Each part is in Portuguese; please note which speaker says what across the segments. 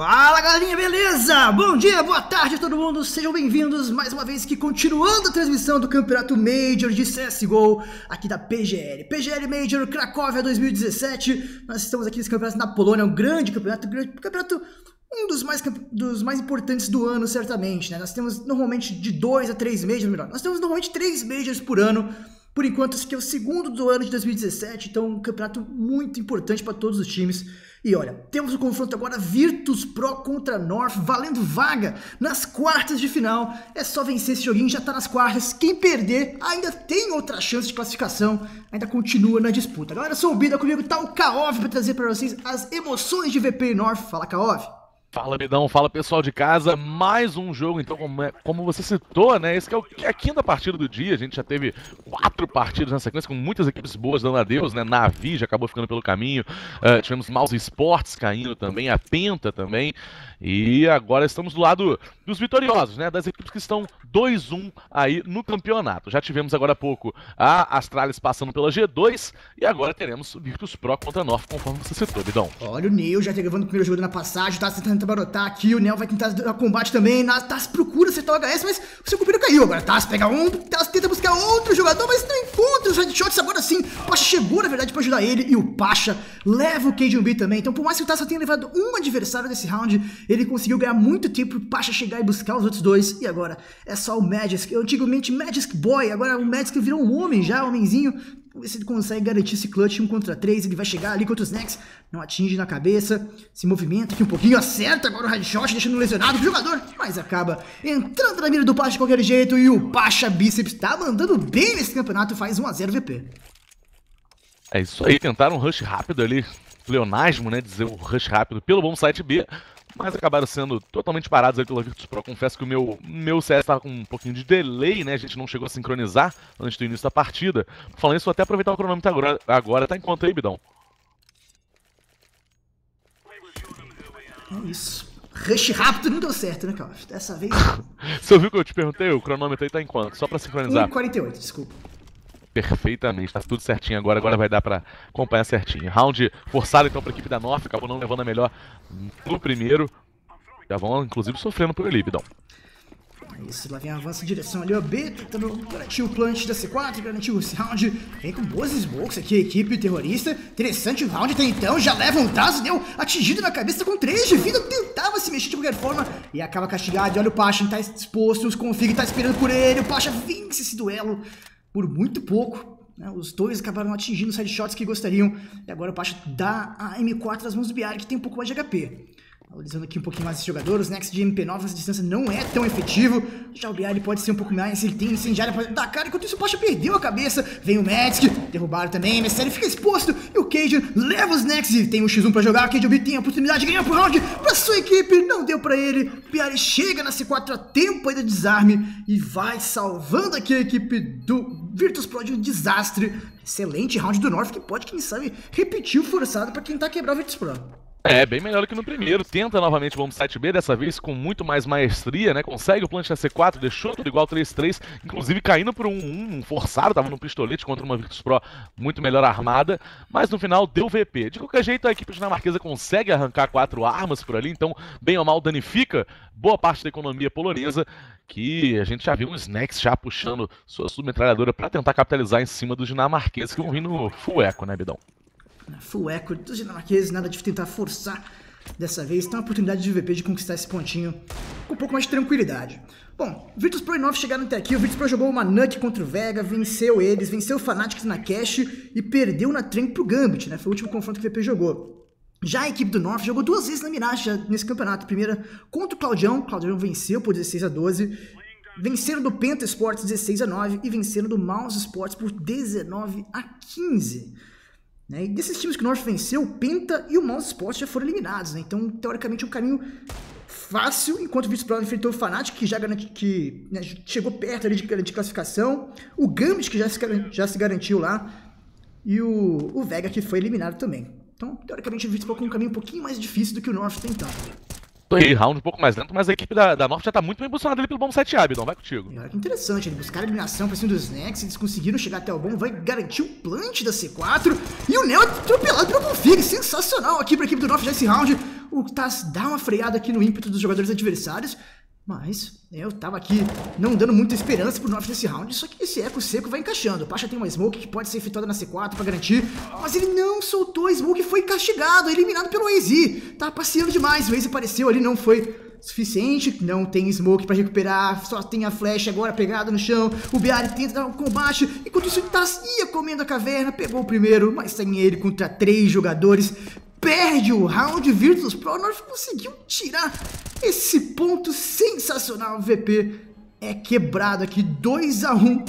Speaker 1: Fala galerinha, beleza? Bom dia, boa tarde a todo mundo, sejam bem-vindos mais uma vez que continuando a transmissão do Campeonato Major de CSGO aqui da PGL. PGL Major Cracóvia 2017, nós estamos aqui nesse campeonato na Polônia, um grande campeonato, um grande campeonato um dos mais, dos mais importantes do ano, certamente, né? Nós temos normalmente de dois a três majors, melhor, nós temos normalmente três majors por ano, por enquanto esse aqui é o segundo do ano de 2017, então um campeonato muito importante para todos os times. E olha, temos o confronto agora Virtus Pro contra North, valendo vaga nas quartas de final. É só vencer esse joguinho, já tá nas quartas. Quem perder ainda tem outra chance de classificação, ainda continua na disputa. Galera, sou o Bida, comigo tá o Kaov para trazer para vocês as emoções de VP North. Fala, Kaov.
Speaker 2: Fala, Bidão, fala pessoal de casa, mais um jogo, então, como, é, como você citou, né? Esse que é, o, é a quinta partida do dia, a gente já teve quatro partidas na sequência, com muitas equipes boas dando adeus, né? Navi já acabou ficando pelo caminho, uh, tivemos Mouse Sports caindo também, a Penta também, e agora estamos do lado dos vitoriosos, né? Das equipes que estão 2-1 aí no campeonato. Já tivemos agora há pouco a Astralis passando pela G2, e agora teremos Virtus Pro contra North, conforme você citou, Bidão.
Speaker 1: Olha o Neil já gravando o primeiro jogo na passagem, tá tentando tenta barotar aqui, o Nel vai tentar dar combate também, Nas procura acertar o HS, mas o seu companheiro caiu. Agora Taz pega um, Taz tenta buscar outro jogador, mas não encontra os headshots agora sim. O Pasha chegou, na verdade, pra ajudar ele, e o Pasha leva o KJB também. Então, por mais que o Taz só tenha levado um adversário nesse round, ele conseguiu ganhar muito tempo pro Pasha chegar e buscar os outros dois. E agora é só o Magic, antigamente Magic Boy, agora o Magic virou um homem já, homenzinho, Vamos ver se ele consegue garantir esse clutch 1 contra 3. Ele vai chegar ali contra os Nex. Não atinge na cabeça. Se movimenta aqui um pouquinho. Acerta agora o headshot, deixando lesionado o jogador. Mas acaba entrando na mira do Pacha de qualquer jeito. E o Pacha Bíceps tá mandando bem nesse campeonato. Faz 1x0 VP.
Speaker 2: É isso aí. Tentaram um rush rápido ali. Pleonasmo, né? Dizer o rush rápido pelo bom site B mas acabaram sendo totalmente parados aí pela Virtus Pro. Confesso que o meu, meu CS estava com um pouquinho de delay, né? A gente não chegou a sincronizar antes do início da partida. Falando isso, vou até aproveitar o cronômetro agora. Agora tá em conta aí, Bidão.
Speaker 1: É isso. Rush rápido não deu certo, né, cara? Dessa vez.
Speaker 2: Você ouviu que eu te perguntei? O cronômetro aí tá em quanto? Só pra sincronizar.
Speaker 1: 1,48, desculpa
Speaker 2: perfeitamente, tá tudo certinho agora, agora vai dar para acompanhar certinho. Round forçado então para a equipe da North, acabou não levando a melhor no primeiro. Já vão inclusive sofrendo por ali, Bidão.
Speaker 1: Isso, lá vem avanço em direção ali, o B, tentando garantir o plant da C4, garantir esse round. Vem com boas smokes aqui, a equipe terrorista. Interessante o round até então, já leva um traço, deu atingido na cabeça com 3 de vida, tentava se mexer de qualquer forma e acaba castigado. E olha o Pasha, tá exposto, os config tá esperando por ele, o Pasha vence esse duelo por muito pouco. Né? Os dois acabaram atingindo os headshots que gostariam. E agora o Pacha dá a M4 nas mãos do Biari, que tem um pouco mais de HP. Valorizando aqui um pouquinho mais esse jogador. Os Next de MP9 essa distância não é tão efetivo. Já o Biari pode ser um pouco mais. Ele tem incendiária para dar cara. Enquanto isso, o Pacha perdeu a cabeça. Vem o Magic. Derrubaram também. MSL fica exposto. E o Cajun leva os Next. E tem um X1 para jogar. O Cajun tem a oportunidade de ganhar pro round para sua equipe. Não deu para ele. Biari chega na C4 a tempo aí do desarme. E vai salvando aqui a equipe do Virtus Pro de um desastre. Excelente round do North que pode, quem sabe, repetir o forçado para tentar quebrar o Virtus Pro.
Speaker 2: É, bem melhor do que no primeiro. Tenta novamente o site B, dessa vez com muito mais maestria, né? Consegue o plant na C4, deixou tudo igual 3-3, inclusive caindo por um, um forçado, tava no pistolete contra uma Virtus Pro muito melhor armada, mas no final deu VP. De qualquer jeito, a equipe dinamarquesa consegue arrancar quatro armas por ali, então, bem ou mal, danifica boa parte da economia polonesa, que a gente já viu os Snacks já puxando sua submetralhadora para tentar capitalizar em cima dos dinamarqueses que vão vir no full eco, né, Bidão?
Speaker 1: Full echo dos dinamarqueses, nada de tentar forçar dessa vez. Então a oportunidade de VP de conquistar esse pontinho com um pouco mais de tranquilidade. Bom, Virtus Pro e 9 chegaram até aqui, o Virtus Pro jogou uma Nuke contra o Vega, venceu eles, venceu o Fanatics na Cash e perdeu na Trem pro Gambit, né? Foi o último confronto que o VP jogou. Já a equipe do North jogou duas vezes na Mirage nesse campeonato. Primeira contra o Claudião, Claudião venceu por 16 a 12. Venceram do Penta Sports 16 a 9 e venceram do Mouse Sports por 19 a 15. Né? E desses times que o North venceu, o Penta e o Mouse Sports já foram eliminados. Né? Então, teoricamente, é um caminho fácil, enquanto o Virtus Pro enfrentou o Fnatic, que já garanti, que, né, chegou perto ali de garantir classificação, o Gambit, que já se, já se garantiu lá, e o, o Vega, que foi eliminado também. Então, teoricamente, o Virtus Pro com um caminho um pouquinho mais difícil do que o North tentando.
Speaker 2: Aí, round um pouco mais lento, mas a equipe da, da Norte já tá muito bem posicionada ali pelo bom 7 Abidon, vai contigo.
Speaker 1: olha que interessante, eles buscaram a eliminação pra cima dos Nex, eles conseguiram chegar até o bom, vai garantir o plant da C4, e o Neo atropelado pelo config, sensacional aqui pra equipe do Norte já esse round. o Taz dá uma freada aqui no ímpeto dos jogadores adversários. Mas eu tava aqui não dando muita esperança pro North nesse round, só que esse eco seco vai encaixando. O Pacha tem uma Smoke que pode ser efetuada na C4 pra garantir, mas ele não soltou a Smoke e foi castigado, eliminado pelo AZ. Tá passeando demais, o AZ apareceu ali, não foi suficiente, não tem Smoke pra recuperar, só tem a Flash agora pegada no chão. O Biari tenta dar um combate, enquanto isso tá ia comendo a caverna, pegou o primeiro, mas tem ele contra três jogadores perde o round, Virtus Pro North conseguiu tirar esse ponto sensacional. O VP é quebrado aqui, 2 a 1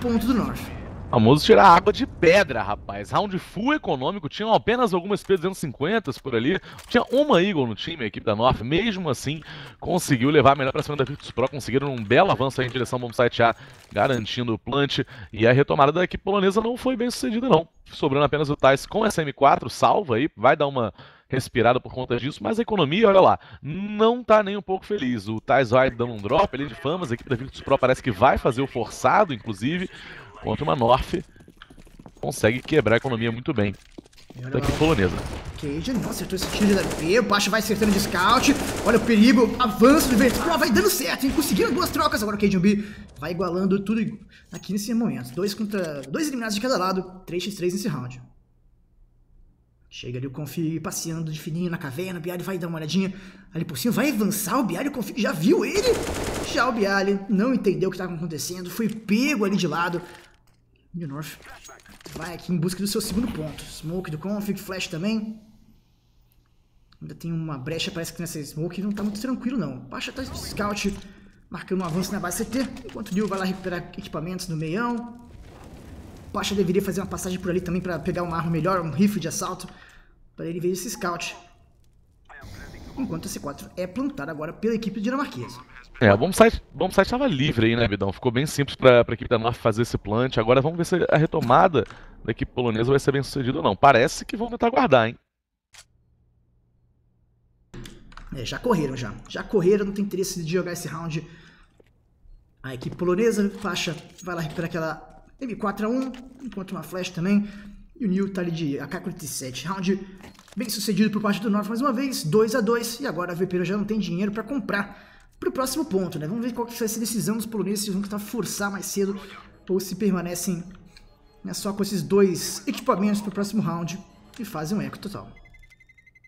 Speaker 1: ponto do North.
Speaker 2: Famoso tirar água de pedra, rapaz. Round full econômico, tinham apenas algumas P250 por ali. Tinha uma Eagle no time, a equipe da North. Mesmo assim, conseguiu levar melhor pra cima da Virtus Pro. Conseguiram um belo avanço em direção ao bombsite A, garantindo o plant. E a retomada da equipe polonesa não foi bem sucedida, não. Sobrando apenas o Thais com essa M4, salva aí, vai dar uma respirada por conta disso, mas a economia, olha lá, não tá nem um pouco feliz. O Thais vai dando um drop ali de famas, a equipe da Virtus Pro parece que vai fazer o forçado, inclusive contra uma North consegue quebrar a economia muito bem. Da equipe polonesa.
Speaker 1: Cage não acertou esse tiro da LP, o Pacha vai acertando de scout. Olha o perigo, avanço do Virtus Pro, vai dando certo, hein? Conseguiram duas trocas. Agora o Cage B vai igualando tudo aqui nesse momento. Dois contra. Dois eliminados de cada lado, 3x3 nesse round. Chega ali o Config passeando de fininho na caverna, o Bialy vai dar uma olhadinha ali por cima, vai avançar, o Bialy, o Config já viu ele? Já o Bialy não entendeu o que estava acontecendo, foi pego ali de lado, e o North vai aqui em busca do seu segundo ponto. Smoke do Config, Flash também. Ainda tem uma brecha, parece que nessa Smoke não tá muito tranquilo não. Baixa tá de Scout, marcando um avanço na base CT, enquanto o Neil vai lá recuperar equipamentos no meião. Pacha deveria fazer uma passagem por ali também para pegar uma arma melhor, um rifle de assalto, para ele ver esse Scout. Enquanto a C4 é plantada agora pela equipe dinamarquesa.
Speaker 2: É, o bombsite, bombsite estava livre aí, né, Bidão? Ficou bem simples para a equipe da North fazer esse plant. Agora vamos ver se a retomada da equipe polonesa vai ser bem sucedida ou não. Parece que vão tentar guardar, hein?
Speaker 1: É, já correram já. Já correram, não tem interesse de jogar esse round. A equipe polonesa, faixa, vai lá recuperar aquela M4A1, enquanto uma flash também. E o Neil tá ali de AK-47. Round bem sucedido por parte do North mais uma vez, 2 a 2 E agora a VP já não tem dinheiro para comprar para o próximo ponto, né? Vamos ver qual que vai ser a decisão dos poloneses, se vão tentar forçar mais cedo ou se permanecem né, só com esses dois equipamentos para o próximo round e fazem um eco total.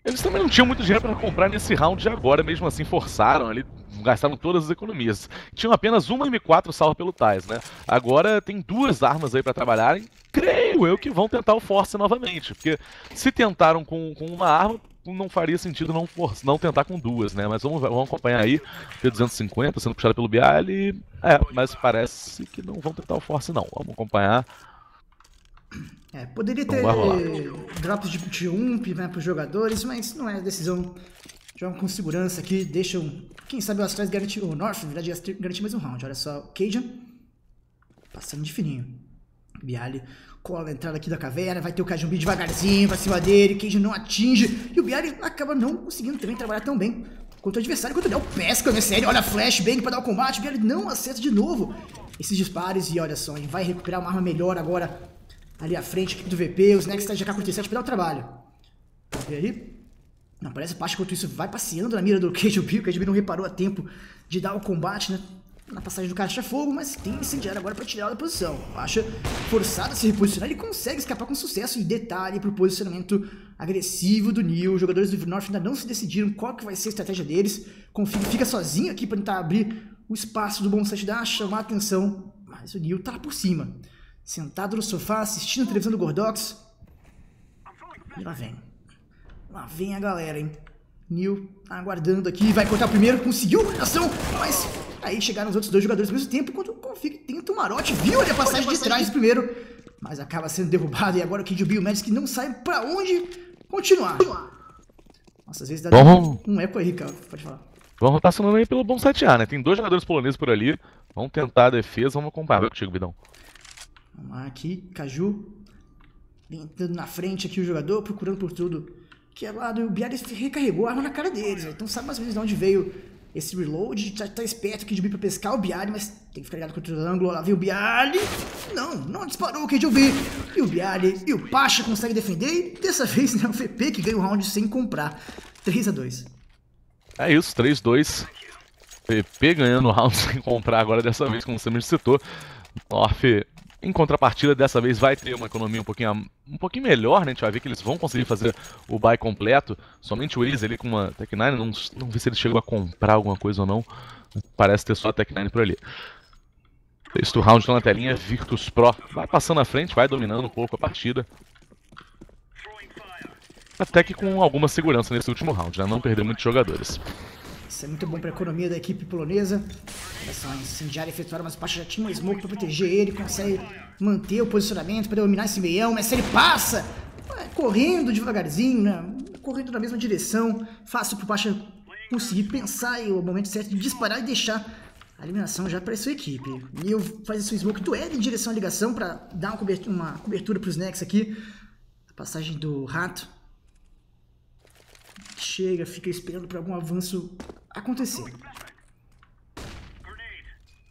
Speaker 2: Eles também não tinham muito dinheiro para comprar nesse round agora, mesmo assim forçaram ali, gastaram todas as economias. Tinham apenas uma M4 salva pelo Tais, né? Agora tem duas armas aí para trabalharem. Creio eu que vão tentar o Force novamente, porque se tentaram com, com uma arma, não faria sentido não, for, não tentar com duas, né? Mas vamos, vamos acompanhar aí. P250 sendo puxado pelo Bialy. É, mas parece que não vão tentar o Force, não. Vamos acompanhar.
Speaker 1: É, poderia ter drops de, de ump né, para os jogadores, mas não é decisão. Jogam com segurança aqui, deixam. Quem sabe o Astrais garantir. O North, na verdade, garantir mais um round. Olha só, Cajun passando de fininho. Bialy cola a entrada aqui da caverna, vai ter o Kajumbi devagarzinho pra cima dele, Cage não atinge, e o Bialy acaba não conseguindo também trabalhar tão bem contra o adversário, ele o pesca, né, sério, olha flashbang pra dar o combate, o Bialy não acerta de novo esses disparos, e olha só, ele vai recuperar uma arma melhor agora ali à frente, equipe do VP, os Next tá de AK-47 pra dar o trabalho. E aí? Não, parece que enquanto isso vai passeando na mira do KGB, o KGB não reparou a tempo de dar o combate, né? Na passagem do caixa-fogo, mas tem incendiário agora para tirar da posição. Acha forçado a se reposicionar, ele consegue escapar com sucesso. E detalhe para o posicionamento agressivo do Neil. Os jogadores do North ainda não se decidiram qual que vai ser a estratégia deles. Config fica sozinho aqui para tentar abrir o espaço do bom set da chamar a atenção. Mas o Neil tá lá por cima, sentado no sofá, assistindo a televisão do Gordox. E lá vem. Lá vem a galera, hein? Neil aguardando aqui, vai cortar o primeiro, conseguiu a ação, mas aí chegaram os outros dois jogadores ao mesmo tempo, enquanto o Config tenta o Marote, viu ali a passagem de trás primeiro, mas acaba sendo derrubado, e agora o Kid Bill Magic não sabe pra onde continuar. Nossa, às vezes dá Vamos... um eco aí, cara, pode falar.
Speaker 2: Vamos rotacionando aí pelo bom 7A, né? Tem dois jogadores poloneses por ali, vamos tentar a defesa, vamos acompanhar. Contigo, Bidão.
Speaker 1: Vamos lá, aqui, Caju, entrando na frente aqui o jogador, procurando por tudo que é lá do recarregou a arma na cara deles, então sabe mais ou menos de onde veio esse reload, tá, tá esperto aqui de vir pra pescar o Bialy, mas tem que ficar ligado contra o ângulo, lá vem o Bialy. Não, não disparou o KJB. E o Bialy e o Pasha conseguem defender, e dessa vez né, o VP que ganha o round sem comprar. 3x2.
Speaker 2: É isso, 3-2. VP ganhando o round sem comprar agora dessa vez, como você me citou. North em contrapartida, dessa vez vai ter uma economia um pouquinho, um pouquinho melhor, né? A gente vai ver que eles vão conseguir fazer o buy completo. Somente o Waze ali com uma Tech9, não, não vi se eles chegam a comprar alguma coisa ou não. Parece ter só a Tech9 por ali. Texto round na telinha, Virtus Pro vai passando à frente, vai dominando um pouco a partida. Até que com alguma segurança nesse último round, né? Não perder muitos jogadores.
Speaker 1: Isso é muito bom para a economia da equipe polonesa. Essa incendiária efetuada, mas o Pacha já tinha uma smoke para proteger ele, consegue manter o posicionamento para dominar esse meião, mas se ele passa, correndo devagarzinho, né? correndo na mesma direção, fácil para o Pacha conseguir pensar e o momento certo de disparar e deixar a eliminação já para sua equipe. Neil faz sua smoke do Ed em direção à ligação para dar uma cobertura, para os Nex aqui. A passagem do rato chega, fica esperando para algum avanço acontecer.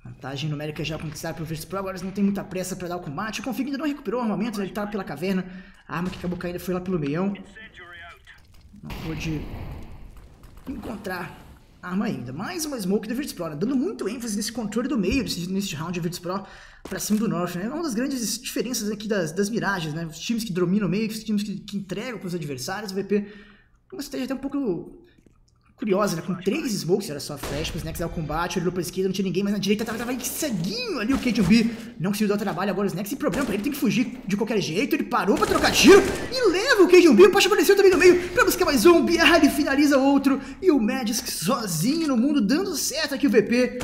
Speaker 1: Vantagem numérica já conquistada pelo Virtus Pro, agora eles não tem muita pressa para dar o combate. O Config ainda não recuperou o armamento, ele tá pela caverna. A arma que acabou caindo foi lá pelo meião. Não pôde encontrar arma ainda. Mais uma smoke do Virtus Pro, né? dando muito ênfase nesse controle do meio nesse, round de Virtus Pro para cima do North. Né? É uma das grandes diferenças aqui das, das miragens, né? Os times que dominam o meio, os times que, que entregam para os adversários. O VP uma estratégia até um pouco curiosa, né? Com três smokes, era só flash, os Nex ao combate, olhou pra esquerda, não tinha ninguém, mas na direita tava, tava ceguinho ali o KJB. Não conseguiu dar o trabalho, agora os Nex sem problema pra ele, tem que fugir de qualquer jeito. Ele parou pra trocar tiro e leva o KJB. O Pacha apareceu também no meio pra buscar mais um. Biarri finaliza outro. E o Magic sozinho no mundo, dando certo aqui o VP.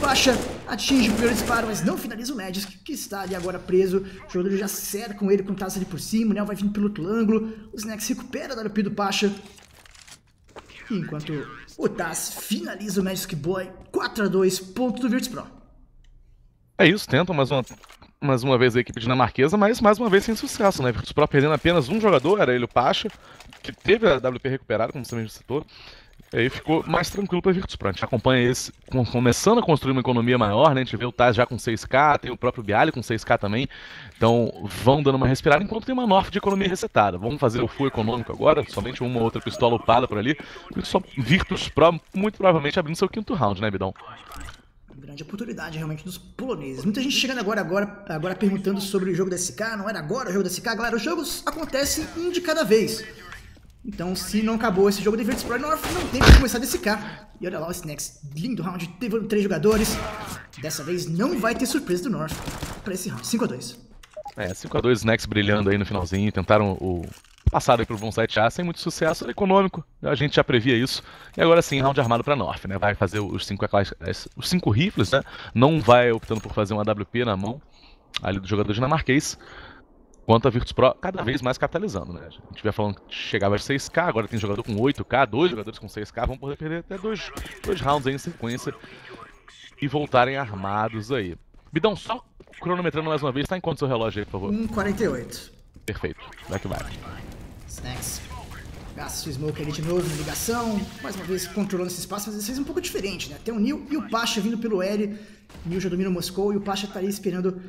Speaker 1: Pacha atinge o primeiro disparo, mas não finaliza o Magic, que está ali agora preso. O jogador já cerca com ele com taça ali por cima, né? Vai vindo pelo outro ângulo. Os Nex recupera da WP do Pacha. Enquanto o Taz finaliza o Magic Boy 4x2, ponto do Virtus Pro.
Speaker 2: É isso, tentam mais uma, mais uma vez a equipe dinamarquesa, mas mais uma vez sem sucesso, né? Virtus Pro perdendo apenas um jogador, era ele o Pacha, que teve a WP recuperada, como você mesmo citou. E aí ficou mais tranquilo para Virtus Pro. A gente acompanha esse começando a construir uma economia maior, né? A gente vê o Taz já com 6k, tem o próprio Bialy com 6k também. Então vão dando uma respirada enquanto tem uma North de economia resetada. Vamos fazer o full econômico agora, somente uma ou outra pistola upada por ali. Só Virtus Pro muito provavelmente abrindo seu quinto round, né, Bidão?
Speaker 1: Grande oportunidade realmente dos poloneses. Muita gente chegando agora, agora, agora perguntando sobre o jogo da SK. Não era agora o jogo da SK, galera. Os jogos acontecem um de cada vez. Então, se não acabou esse jogo de Virtus Pro North, não tem como começar desse cá. E olha lá o Snacks, lindo round, teve três jogadores. Dessa vez não vai ter surpresa do North para esse round, 5x2.
Speaker 2: É, 5x2 Snacks brilhando aí no finalzinho, tentaram o passado aí pro Bonsai A sem muito sucesso econômico, a gente já previa isso. E agora sim, round armado para North, né? Vai fazer os cinco, os cinco rifles, né? Não vai optando por fazer uma WP na mão ali do jogador dinamarquês quanto a Virtus Pro cada vez mais capitalizando, né? A gente vai falando que chegava a 6K, agora tem jogador com 8K, dois jogadores com 6K, vão poder perder até dois, dois rounds aí em sequência e voltarem armados aí. Bidão, só cronometrando mais uma vez, tá em quanto seu relógio aí, por favor?
Speaker 1: 1,48.
Speaker 2: Perfeito, vai que vai.
Speaker 1: Snacks. Gasta o Smoke ali de novo na ligação, mais uma vez controlando esse espaço, mas dessa vez um pouco diferente, né? Tem o Neil e o Pasha vindo pelo L. O Neil já domina o Moscou e o Pasha tá ali esperando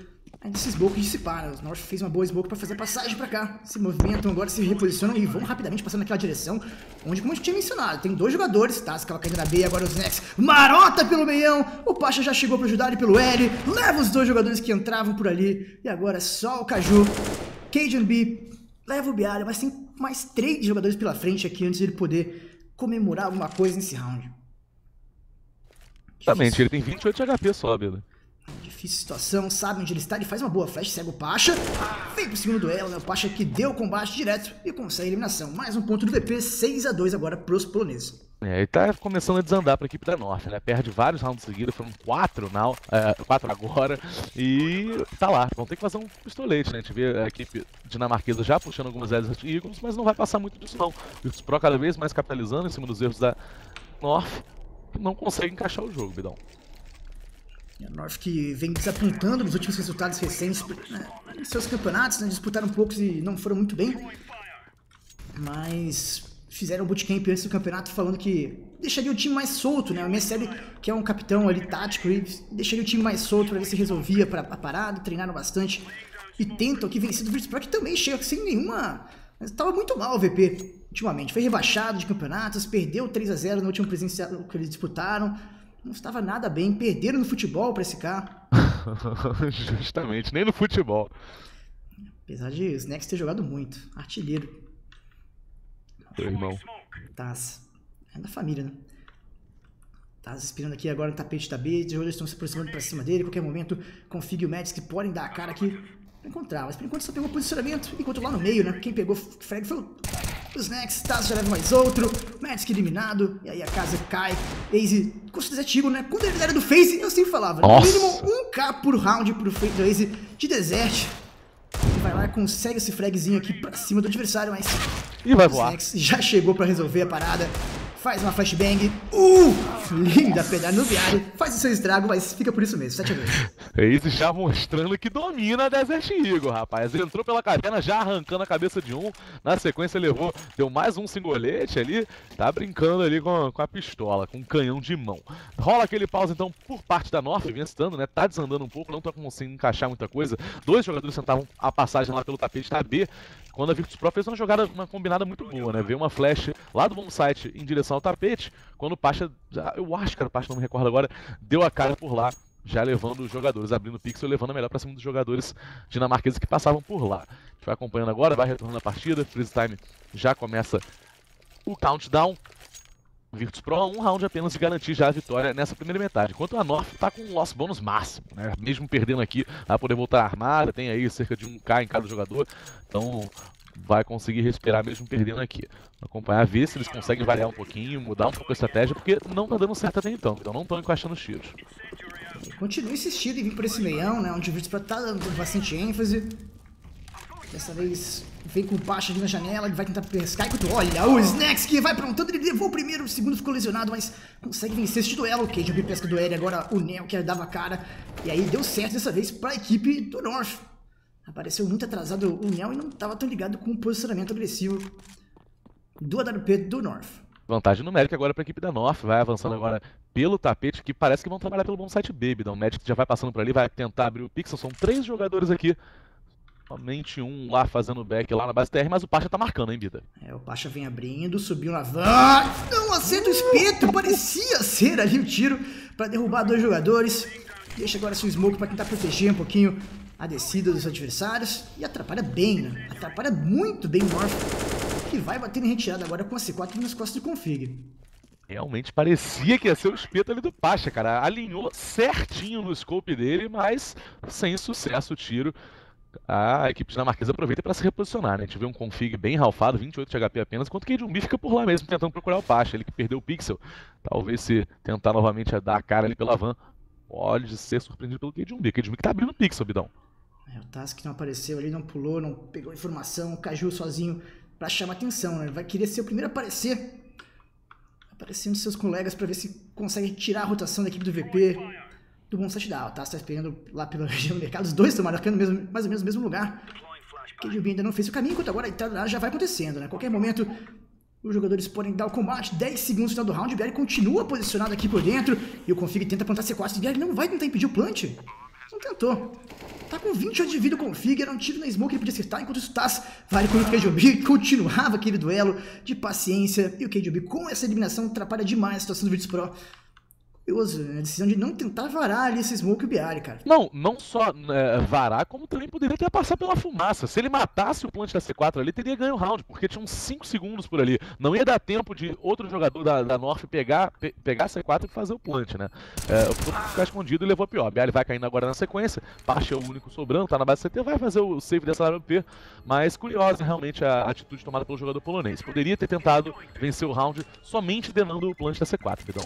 Speaker 1: Ainda esse smoke dissipar, né? Os North fez uma boa smoke para fazer a passagem para cá. Se movimentam agora, se reposicionam e vão rapidamente passando naquela direção. Onde, como eu tinha mencionado, tem dois jogadores, tá? Ela caindo na B, agora os Nex. Marota pelo meião! O Pacha já chegou para ajudar ele pelo L. Leva os dois jogadores que entravam por ali. E agora é só o Caju. Cajun B leva o Bialha, mas tem mais três jogadores pela frente aqui antes de ele poder comemorar alguma coisa nesse round.
Speaker 2: Exatamente, ele tem 28 de HP só, Bela.
Speaker 1: Difícil situação, sabe onde ele está, ele faz uma boa flash, cega o Pacha, vem pro segundo duelo, né? o Pacha que deu o combate direto e consegue a eliminação. Mais um ponto do VP, 6 a 2 agora pros poloneses.
Speaker 2: É, ele tá começando a desandar para a equipe da Norte, né? Perde vários rounds seguidos, foram quatro, now, é, quatro agora, e tá lá. Vão ter que fazer um pistolete, né? A gente vê a equipe dinamarquesa já puxando algumas Desert Eagles, mas não vai passar muito disso não. Virtus Pro cada vez mais capitalizando em cima dos erros da North, não consegue encaixar o jogo, Bidão.
Speaker 1: A North que vem desapontando nos últimos resultados recentes né, em seus campeonatos, né, disputaram poucos e não foram muito bem. Mas fizeram um bootcamp antes do campeonato falando que deixaria o time mais solto, né? O MSL, que é um capitão ali tático, ele deixaria o time mais solto para ver se resolvia pra, a parada, treinaram bastante. E tentam aqui vencer do Virtus Pro, que também chega sem nenhuma... Estava muito mal o VP ultimamente. Foi rebaixado de campeonatos, perdeu 3 a 0 no último presencial que eles disputaram. Não estava nada bem, perderam no futebol para esse carro.
Speaker 2: Justamente, nem no futebol.
Speaker 1: Apesar de Snacks ter jogado muito. Artilheiro.
Speaker 2: Meu irmão.
Speaker 1: Taz. É da família, né? Taz esperando aqui agora no tapete da B. Os jogadores estão se aproximando para cima dele. A qualquer momento, config o Magic que podem dar a cara aqui pra encontrar. Mas por enquanto só pegou posicionamento. Enquanto lá no meio, né? Quem pegou frag foi o os Snacks, Taz já leva mais outro, Magic eliminado, e aí a casa cai. Aze, com certeza né? Quando ele era do FaZe, eu sempre falava, no mínimo 1k por round pro Aze de Desert. Ele vai lá consegue esse fragzinho aqui pra cima do adversário, mas...
Speaker 2: E vai voar.
Speaker 1: Snacks já chegou pra resolver a parada faz uma flashbang. Uh! Linda pedra no viário. Faz o seu estrago, mas fica por isso mesmo. 7 a 2.
Speaker 2: Esse já mostrando que domina a Desert Eagle, rapaz. Ele entrou pela caverna já arrancando a cabeça de um. Na sequência levou, deu mais um singolete ali. Tá brincando ali com, com a pistola, com um canhão de mão. Rola aquele pause então por parte da North, vinha estando, né? Tá desandando um pouco, não tá conseguindo encaixar muita coisa. Dois jogadores tentavam a passagem lá pelo tapete da B. Quando a Virtus Pro fez uma jogada, uma combinada muito boa, né? Veio uma flash lá do bom site em direção ao tapete, quando o Pacha, eu acho que era o Pacha, não me recordo agora, deu a cara por lá, já levando os jogadores, abrindo o pixel, levando a melhor para cima dos jogadores dinamarqueses que passavam por lá. A gente vai acompanhando agora, vai retornando a partida, freeze time já começa o countdown. Virtus Pro um round apenas de garantir já a vitória nessa primeira metade. Enquanto a North está com um loss bônus máximo, né? Mesmo perdendo aqui, vai poder voltar armada, tem aí cerca de 1k em cada jogador. Então vai conseguir respirar mesmo perdendo aqui. Acompanhar, ver se eles conseguem variar um pouquinho, mudar um pouco a estratégia, porque não tá dando certo até então, então não estão encaixando os tiros.
Speaker 1: Continua insistindo em vir por esse meião, né, onde o Virtus tá dando bastante ênfase. Dessa vez vem com Pacha ali na janela, ele vai tentar pescar enquanto olha o Snacks que vai aprontando, ele levou o primeiro, o segundo ficou lesionado, mas consegue vencer esse duelo. O Cage pesca do L, agora o Neo que dava cara. E aí deu certo dessa vez para a equipe do North. Apareceu muito atrasado o Neo e não estava tão ligado com o posicionamento agressivo do AWP do North.
Speaker 2: Vantagem numérica agora para a equipe da North, vai avançando agora pelo tapete, que parece que vão trabalhar pelo bom site Baby. Então, o Magic já vai passando por ali, vai tentar abrir o pixel. São três jogadores aqui Somente um lá fazendo back lá na base TR, mas o Pacha tá marcando, hein, Bida?
Speaker 1: É, o Pacha vem abrindo, subiu na van. Não acerta o espeto, parecia ser ali o tiro para derrubar dois jogadores. Deixa agora seu smoke para tentar proteger um pouquinho a descida dos adversários. E atrapalha bem, né? Atrapalha muito bem o Morph, que vai bater em retirada agora com a C4 nas costas do Config.
Speaker 2: Realmente parecia que ia ser o espeto ali do Pacha, cara. Alinhou certinho no scope dele, mas sem sucesso o tiro a equipe dinamarquesa aproveita para se reposicionar, né? A gente vê um config bem ralfado, 28 de HP apenas, enquanto que Jumbi fica por lá mesmo tentando procurar o Pacha, ele que perdeu o pixel. Talvez se tentar novamente dar a cara ali pela van, pode ser surpreendido pelo Kejumbi. Kejumbi que tá abrindo o pixel, Bidão.
Speaker 1: É, o Task não apareceu ali, não pulou, não pegou informação, caiu sozinho para chamar atenção, né? Ele vai querer ser o primeiro a aparecer, aparecendo seus colegas para ver se consegue tirar a rotação da equipe do VP do bom touchdown, tá? Você tá esperando lá pela região do mercado, os dois estão marcando mesmo, mais ou menos no mesmo lugar. KGB ainda não fez o caminho, enquanto agora a entrada já vai acontecendo, né? Qualquer momento os jogadores podem dar o combate, 10 segundos no final do round, o BR continua posicionado aqui por dentro, e o Config tenta plantar C4, o BR não vai tentar impedir o plant. Não tentou. Tá com 28 de vida o Config, era um tiro na smoke, ele podia acertar, enquanto o Taz vale com o KGB, continuava aquele duelo de paciência, e o KGB com essa eliminação atrapalha demais a situação do Virtus Pro curioso? A decisão de não tentar varar ali esse Smoke Biari, cara.
Speaker 2: Não, não só é, varar, como também poderia ter passado pela fumaça. Se ele matasse o plant da C4 ali, teria ganho o round, porque tinha uns 5 segundos por ali. Não ia dar tempo de outro jogador da, da North pegar, pe, pegar a C4 e fazer o plant, né? É, o ficar escondido e levou pior. Biari vai caindo agora na sequência, Pacha é o único sobrando, tá na base CT, vai fazer o save dessa WP, mas curiosa realmente a atitude tomada pelo jogador polonês. Poderia ter tentado vencer o round somente denando o plant da C4, perdão.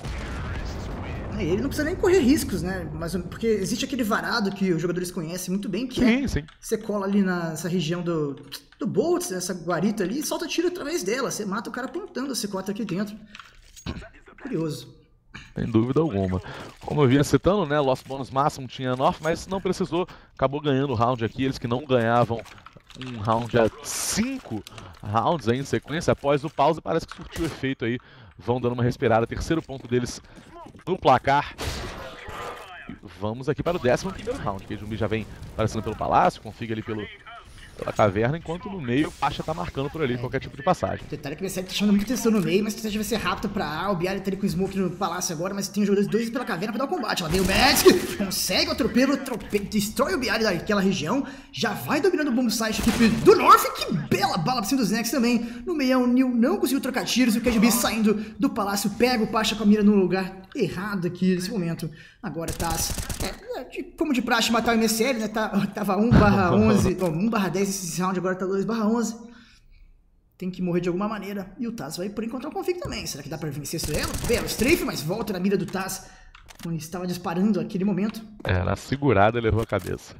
Speaker 1: É, ele não precisa nem correr riscos, né? Mas, porque existe aquele varado que os jogadores conhecem muito bem, que
Speaker 2: sim, é, sim.
Speaker 1: você cola ali nessa região do, do Boltz, nessa guarita ali, e solta tiro através dela. Você mata o cara plantando a C4 aqui dentro. Curioso.
Speaker 2: Sem dúvida alguma. Como eu vinha citando, né? Lost Bonus máximo tinha North, mas não precisou. Acabou ganhando o round aqui. Eles que não ganhavam um round a cinco rounds aí em sequência, após o pause, parece que surtiu efeito aí vão dando uma respirada. Terceiro ponto deles no placar. Vamos aqui para o décimo primeiro round. Que Jumbi já vem aparecendo pelo palácio, config ali pelo, pela caverna, enquanto no meio o Pacha tá marcando por ali é. qualquer tipo de passagem.
Speaker 1: O detalhe é que o Berserk tá chamando muita atenção no meio, mas o vai ser rápido pra A, o Bialy tá ali com o Smoke no palácio agora, mas tem jogadores dois pela caverna pra dar o combate. Lá vem o Magic, consegue o atropelo, destrói o Bialy daquela região, já vai dominando o bomb site equipe do North, que bela bala pra cima dos Nex também. No meio o Neil não conseguiu trocar tiros, e o KGB saindo do palácio, pega o Pacha com a mira no lugar errado aqui nesse momento. Agora tá, é, é, como de praxe matar o MSL, né, tá, tava 1 barra 11, 1 barra 10 esse round, agora tá 2 barra 11. Tem que morrer de alguma maneira. E o Taz vai por encontrar o config também. Será que dá pra vencer esse duelo? Belo strafe, mas volta na mira do Taz. Quando estava disparando naquele momento.
Speaker 2: É, na segurada levou a cabeça.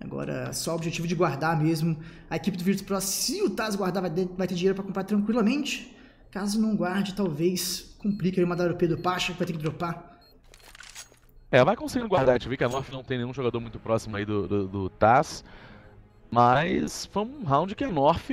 Speaker 1: Agora, só o objetivo de guardar mesmo. A equipe do Virtus Pro, se o Taz guardar, vai ter dinheiro para comprar tranquilamente. Caso não guarde, talvez complique uma WP do Pacha, que vai ter que dropar.
Speaker 2: É, vai conseguindo guardar. A gente vê que a North não tem nenhum jogador muito próximo aí do, do, do Taz. Mas foi um round que a North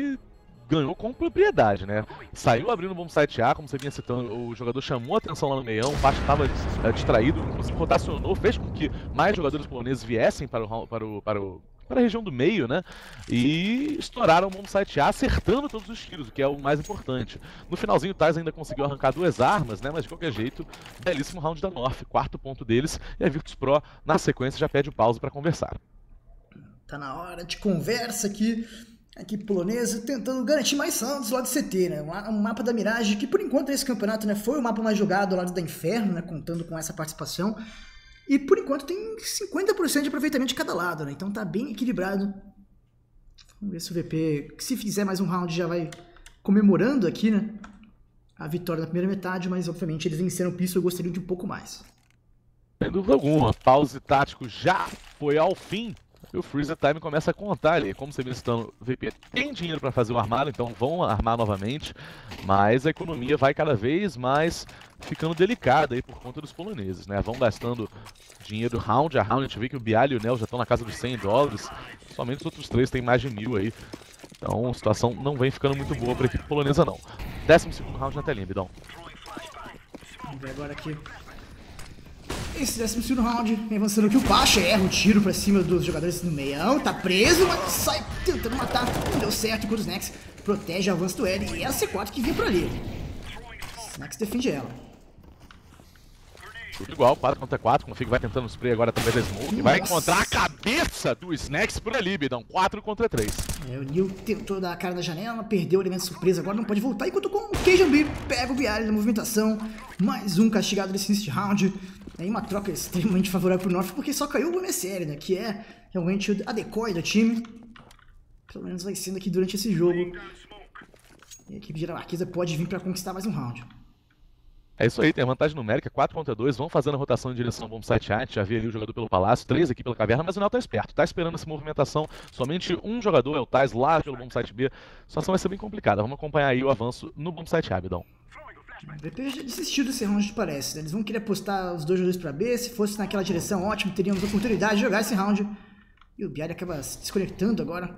Speaker 2: ganhou com propriedade, né? Saiu abrindo o bom site A, como você vinha citando, o jogador chamou a atenção lá no meião, o Pacha estava é, distraído, rotacionou, fez com que mais jogadores poloneses viessem para o, para o, para o para a região do meio, né? E estouraram o bombsite A, acertando todos os tiros, o que é o mais importante. No finalzinho, o Tais ainda conseguiu arrancar duas armas, né? Mas de qualquer jeito, belíssimo round da North, quarto ponto deles, e a Virtus Pro, na sequência, já pede o pause para conversar.
Speaker 1: Tá na hora de conversa aqui. A equipe polonesa tentando garantir mais rounds lá do CT, né? Um mapa da Mirage que, por enquanto, esse campeonato né, foi o mapa mais jogado lado da Inferno, né? Contando com essa participação. E por enquanto tem 50% de aproveitamento de cada lado, né? Então tá bem equilibrado. Vamos ver se o VP, se fizer mais um round, já vai comemorando aqui, né? A vitória da primeira metade, mas obviamente eles venceram o piso, eu gostaria de um pouco mais.
Speaker 2: Sem dúvida alguma, pause tático já foi ao fim e o Freezer Time começa a contar ali. Como você viu citando, o VP tem dinheiro para fazer o armado, então vão armar novamente, mas a economia vai cada vez mais ficando delicada aí por conta dos poloneses, né? Vão gastando dinheiro round a round, a gente vê que o Bialy e o Nel já estão na casa dos 100 dólares, somente os outros três têm mais de mil aí. Então a situação não vem ficando muito boa para a equipe polonesa não. Décimo segundo round na telinha, Bidão.
Speaker 1: Vamos ver agora aqui esse décimo segundo round, avançando aqui o Pacha erra o tiro pra cima dos jogadores no meião, tá preso, mas sai tentando matar, não deu certo, enquanto o Snax protege o avanço do L e era a C4 que vinha por ali. Snax defende ela.
Speaker 2: Tudo igual, 4 contra 4, config vai tentando spray agora através da smoke. Vai encontrar a cabeça do Snacks por ali, Bidão. 4 contra 3.
Speaker 1: É, o Neil tentou dar a cara na janela, perdeu o elemento surpresa, agora não pode voltar. Enquanto com o KJB pega o Bialy na movimentação. Mais um castigado nesse round. Aí uma troca extremamente favorável pro North, porque só caiu o MSL, né? Que é realmente a decoy do time. Pelo menos vai sendo aqui durante esse jogo. E a equipe dinamarquesa pode vir para conquistar mais um round.
Speaker 2: É isso aí, tem a vantagem numérica, 4 contra 2, vão fazendo a rotação em direção ao bombsite A, já vi ali o jogador pelo palácio, 3 aqui pela caverna, mas o Nel tá esperto, tá esperando essa movimentação, somente um jogador é o Tais lá pelo bombsite B, a situação vai ser bem complicada, vamos acompanhar aí o avanço no bombsite A, Bidão.
Speaker 1: O VP já desistiu desse round, parece, né? eles vão querer apostar os dois jogadores para B, se fosse naquela direção, ótimo, teríamos a oportunidade de jogar esse round. E o Biari acaba se desconectando agora,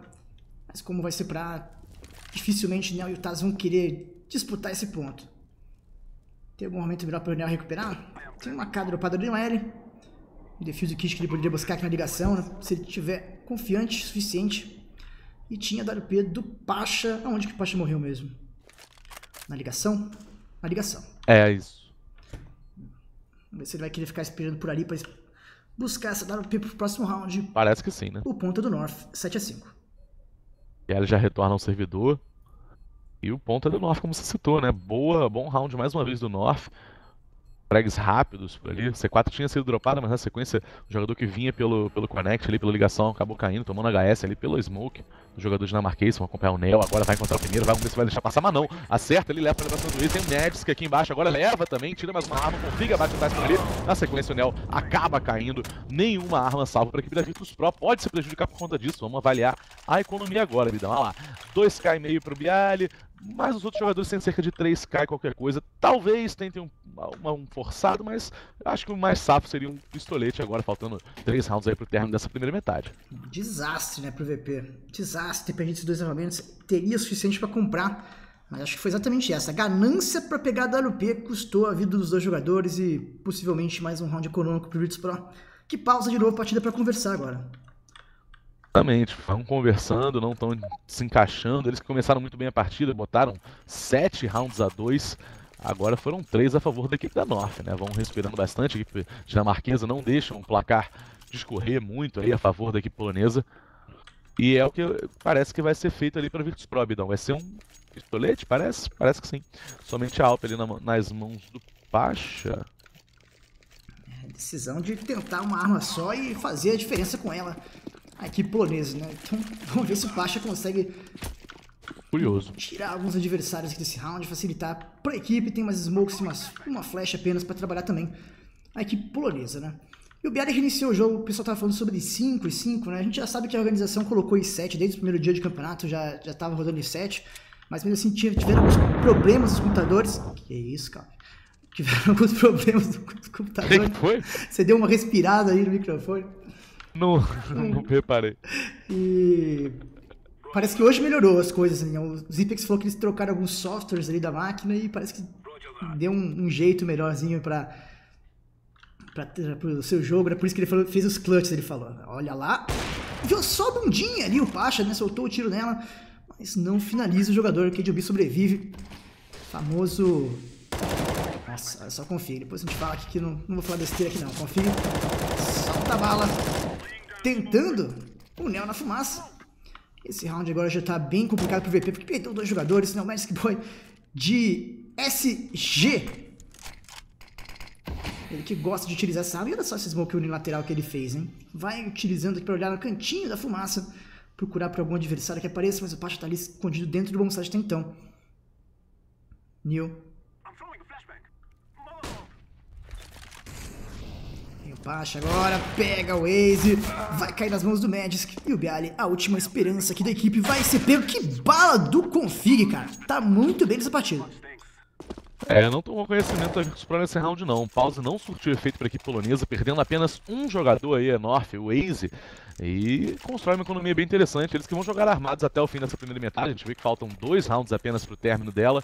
Speaker 1: mas como vai ser pra... Dificilmente Nel e o Taz vão querer disputar esse ponto. Tem algum momento melhor para o Neo recuperar? Tem uma K dropada do L. Um defuse kit que ele poderia buscar aqui na ligação, né? se ele tiver confiante o suficiente. E tinha WP do Pacha. Aonde que o Pacha morreu mesmo? Na ligação? Na ligação.
Speaker 2: É, isso.
Speaker 1: Vamos ver se ele vai querer ficar esperando por ali para buscar essa WP pro próximo round.
Speaker 2: Parece que sim, né?
Speaker 1: O ponto do North, 7 a 5
Speaker 2: E ele já retorna ao servidor. E o ponto é do North, como você citou, né? Boa, bom round mais uma vez do North. Pregs rápidos por ali. C4 tinha sido dropado, mas na sequência o jogador que vinha pelo, pelo connect ali, pela ligação, acabou caindo, tomando HS ali pelo smoke. O jogador dinamarquês, vão acompanhar o Neo, agora vai encontrar o primeiro, vai vamos ver se vai deixar passar, mas não. Acerta ali, leva a penetração do tem o que aqui embaixo agora leva também, tira mais uma arma, config, bate o por ali. Na sequência o Neo acaba caindo, nenhuma arma salva para a equipe da Virtus Pro, pode se prejudicar por conta disso, vamos avaliar a economia agora, Vidão, olha lá. 2k e meio pro Bialy, mas os outros jogadores têm cerca de 3k e qualquer coisa. Talvez tentem um, um, um, forçado, mas acho que o mais safo seria um pistolete agora, faltando 3 rounds aí pro término dessa primeira metade.
Speaker 1: Desastre, né, pro VP. Desastre ter perdido esses dois armamentos. Teria suficiente para comprar Mas acho que foi exatamente essa. A ganância para pegar a WP custou a vida dos dois jogadores e possivelmente mais um round econômico pro Virtus Pro, que pausa de novo a partida para conversar agora.
Speaker 2: Exatamente, vão conversando, não estão se encaixando. Eles começaram muito bem a partida, botaram sete rounds a dois. Agora foram três a favor da equipe da North, né? Vão respirando bastante. A equipe dinamarquesa não deixa um placar discorrer muito aí a favor da equipe polonesa. E é o que parece que vai ser feito ali para Virtus Pro, Bidão. Vai ser um pistolete? Parece? Parece que sim. Somente a Alp ali na, nas mãos do Pacha.
Speaker 1: É, decisão de tentar uma arma só e fazer a diferença com ela. A equipe polonesa, né? Então vamos ver se o Pacha consegue
Speaker 2: Curioso.
Speaker 1: tirar alguns adversários aqui desse round, facilitar para a equipe. Tem umas smokes e umas, uma flash apenas para trabalhar também. A equipe polonesa, né? E o Bialy reiniciou o jogo, o pessoal tava falando sobre 5 e 5, né? A gente já sabe que a organização colocou i7 desde o primeiro dia de campeonato, já, já tava rodando i7, mas mesmo assim tiveram alguns problemas nos computadores. Que isso, cara? Tiveram alguns problemas no computador.
Speaker 2: O que foi?
Speaker 1: Você deu uma respirada aí no microfone.
Speaker 2: Não, não reparei.
Speaker 1: E parece que hoje melhorou as coisas. Né? O Zipex falou que eles trocaram alguns softwares ali da máquina e parece que deu um, um jeito melhorzinho para para o seu jogo, era por isso que ele falou, fez os clutches, ele falou, olha lá, viu só a bundinha ali, o Pacha, né, soltou o tiro nela, mas não finaliza o jogador, que KJB sobrevive, famoso, nossa, só config, depois a gente fala aqui que não, não vou falar besteira aqui não, config, solta a bala, tentando o Neo na fumaça, esse round agora já tá bem complicado pro VP, porque perdeu dois jogadores, não, Magic Boy de SG, ele que gosta de utilizar essa arma. E olha só esse smoke unilateral que ele fez, hein? Vai utilizando aqui pra olhar no cantinho da fumaça, procurar por algum adversário que apareça, mas o Pacha tá ali escondido dentro do bombsite até então. Neil. Pacha agora pega o Waze, vai cair nas mãos do Magic. E o Bialy, a última esperança aqui da equipe, vai ser pego. Que bala do Config, cara. Tá muito bem nessa partida.
Speaker 2: É, não tomou conhecimento da Virtus Pro nesse round não. Pause não surtiu efeito para a equipe polonesa, perdendo apenas um jogador aí, é North, o Waze. E constrói uma economia bem interessante. Eles que vão jogar armados até o fim dessa primeira metade. A gente vê que faltam dois rounds apenas para o término dela.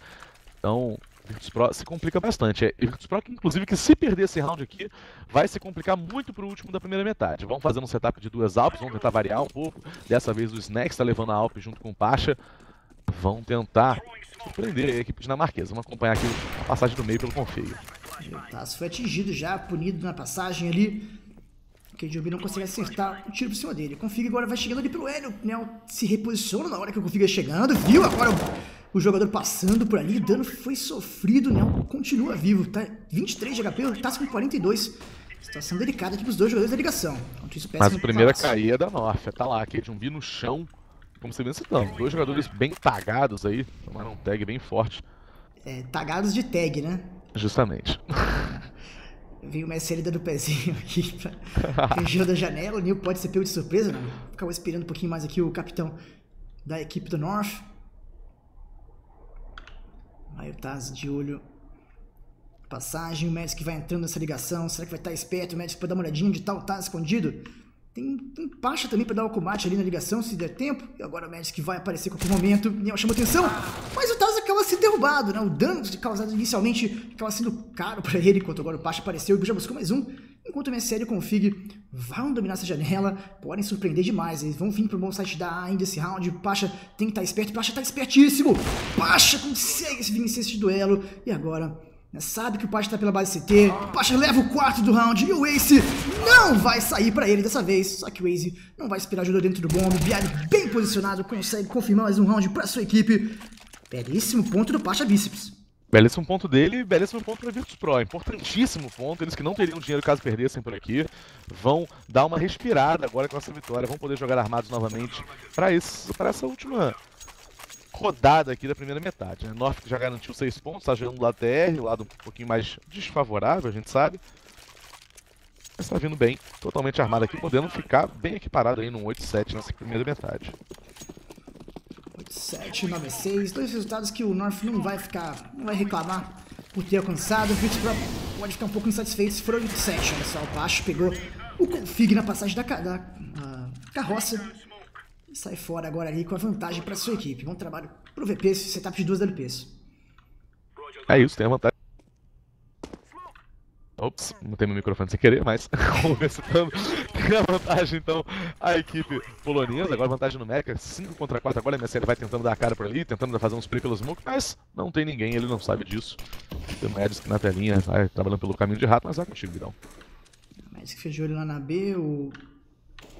Speaker 2: Então, Virtus Pro se complica bastante. É, Virtus Pro, que, inclusive, que se perder esse round aqui, vai se complicar muito pro último da primeira metade. Vamos fazer um setup de duas Alpes, vamos tentar variar um pouco. Dessa vez o Snack está levando a Alp junto com o Pacha. Vão tentar surpreender a equipe dinamarquesa. Vamos acompanhar aqui a passagem do meio pelo confio.
Speaker 1: Tasso foi atingido já, punido na passagem ali. O KJB não consegue acertar o tiro por cima dele. Config agora vai chegando ali pro Hélio. Nel se reposiciona na hora que o Config é chegando. Viu agora o, o, jogador passando por ali. O dano foi sofrido. Nel continua vivo. Tá 23 de HP, o Tasso com 42. Situação delicada aqui pros dois jogadores da ligação.
Speaker 2: Mas a primeira caída é da North. Tá lá, KJB no chão como você vem citando, dois jogadores bem tagados aí, tomaram um tag bem forte.
Speaker 1: É, tagados de tag, né?
Speaker 2: Justamente.
Speaker 1: Veio uma SL dando pezinho aqui pra região da janela. O Neil pode ser pego de surpresa, né? Ficava esperando um pouquinho mais aqui o capitão da equipe do North. Aí o Taz de olho. Passagem, o Magic vai entrando nessa ligação. Será que vai estar esperto? O Magic pode dar uma olhadinha de tal Taz escondido? Tem um Pacha também para dar o combate ali na ligação, se der tempo. E agora o Magic vai aparecer a qualquer momento. Niel chama atenção. Mas o Taz acaba sendo derrubado, né? O dano causado inicialmente acaba sendo caro para ele, enquanto agora o Pacha apareceu e já buscou mais um. Enquanto o MSL e o Config vão dominar essa janela, podem surpreender demais. Eles vão vir pro bom site da ainda esse round. Pacha tem que estar tá esperto. Pacha tá espertíssimo. Pacha consegue vencer esse duelo. E agora Sabe que o Pacha tá pela base CT, o Pacha leva o quarto do round e o Ace não vai sair pra ele dessa vez. Só que o Ace não vai esperar ajuda dentro do bombe. Bialy bem posicionado, consegue confirmar mais um round pra sua equipe. Belíssimo ponto do Pacha Bíceps.
Speaker 2: Belíssimo ponto dele e belíssimo ponto para Virtus Pro. Importantíssimo ponto. Eles que não teriam dinheiro caso perdessem por aqui vão dar uma respirada agora com essa vitória. Vão poder jogar armados novamente para essa última rodada aqui da primeira metade. Né? North já garantiu 6 pontos, está jogando do lado TR, o lado um pouquinho mais desfavorável, a gente sabe. Mas está vindo bem, totalmente armado aqui, podendo ficar bem equiparado aí no 8-7 nessa primeira metade.
Speaker 1: 8-7, 9-6, dois resultados que o North não vai ficar, não vai reclamar por ter alcançado. O Virtus pode ficar um pouco insatisfeito se for 8-7, olha só, o Baixo pegou o config na passagem da, da carroça Sai fora agora ali com a vantagem para sua equipe. Bom trabalho pro VP, setup de duas WPs.
Speaker 2: É isso, tem a vantagem. Ops, mutei meu microfone sem querer, mas conversando. A vantagem então a equipe polonesa, agora vantagem numérica, 5 contra 4. Agora a MSL vai tentando dar a cara por ali, tentando fazer uns spray pelo smoke, mas não tem ninguém, ele não sabe disso. Tem o Magic na telinha, vai trabalhando pelo caminho de rato, mas vai contigo, Vidal.
Speaker 1: Magic fez de olho lá na B, o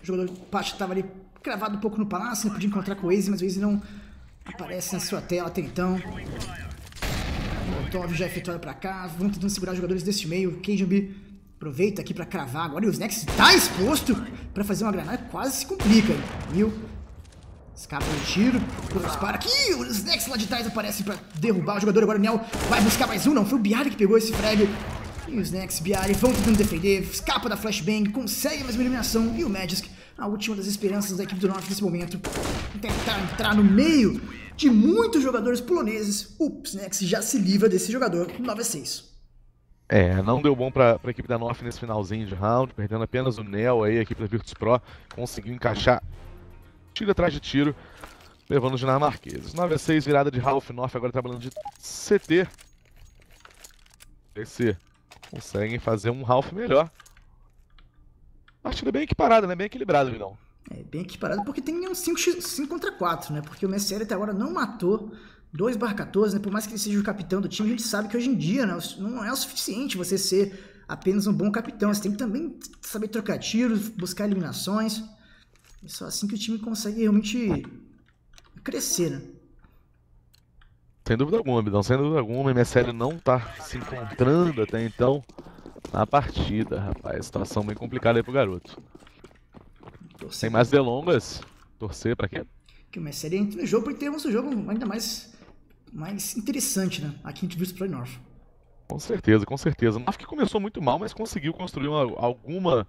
Speaker 1: jogador Pacha estava ali cravado um pouco no palácio, não podia encontrar com o Waze, mas o Waze não aparece na sua tela até então. Molotov já efetuado pra cá. Vão tentando segurar os jogadores deste meio. KJB aproveita aqui pra cravar. Agora o Snacks tá exposto pra fazer uma granada. Quase se complica. Mil. Escapa o tiro. Dispara aqui. O Snacks lá de trás aparece pra derrubar o jogador. Agora o Nel vai buscar mais um. Não, foi o Biari que pegou esse frag. E os Snacks, Biari vão tentando defender. Escapa da flashbang. Consegue mais uma eliminação. E o Magic, a última das esperanças da equipe do Norte nesse momento. Tentar entrar no meio de muitos jogadores poloneses, o Psnex já se livra desse jogador 9 a 6.
Speaker 2: É, não deu bom para a equipe da North nesse finalzinho de round, perdendo apenas o Nel aí, a equipe da Virtus Pro conseguiu encaixar tiro atrás de tiro, levando os dinamarqueses. 9 a 6 virada de Half North, agora trabalhando de CT. DC conseguem fazer um Half melhor. Partida bem equiparada, né? Bem equilibrada, Vidal.
Speaker 1: É bem equiparado porque tem um 5, 5 contra 4, né? Porque o Messieri até agora não matou 2 barra 14, né? Por mais que ele seja o capitão do time, a gente sabe que hoje em dia né, não é o suficiente você ser apenas um bom capitão. Você tem que também saber trocar tiros, buscar eliminações. É só assim que o time consegue realmente crescer, né?
Speaker 2: Sem dúvida alguma, Bidão, sem dúvida alguma. O MSL não tá se encontrando até então na partida, rapaz. Situação bem complicada aí pro garoto. Torcer Sem mais delongas, torcer para quê?
Speaker 1: Que o Messi entre no jogo para termos um jogo ainda mais, mais interessante, né? Aqui entre Virtus Pro e North.
Speaker 2: Com certeza, com certeza. O que começou muito mal, mas conseguiu construir uma, alguma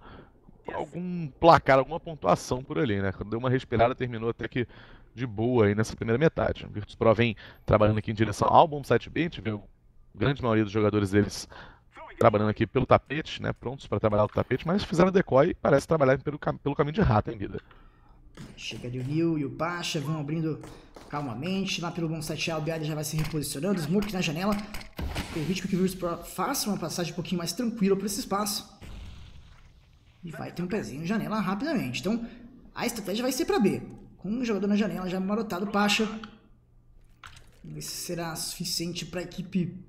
Speaker 2: algum placar, alguma pontuação por ali, né? Quando deu uma respirada, terminou até que de boa aí nessa primeira metade. O Virtus Pro vem trabalhando aqui em direção ao bom site B, a gente vê a grande maioria dos jogadores deles trabalhando aqui pelo tapete, né? Prontos para trabalhar o tapete, mas fizeram decoy e parece trabalhar pelo, pelo caminho de rato em vida.
Speaker 1: Chega o Neil e o Pacha, vão abrindo calmamente. Lá pelo bom site A, o Bialy já vai se reposicionando. Smoke na janela. Permite que o Virtus Pro faça uma passagem um pouquinho mais tranquila por esse espaço. E vai ter um pezinho em janela rapidamente. Então, a estratégia vai ser para B. Com um jogador na janela já marotado, Pacha. Se será suficiente para a equipe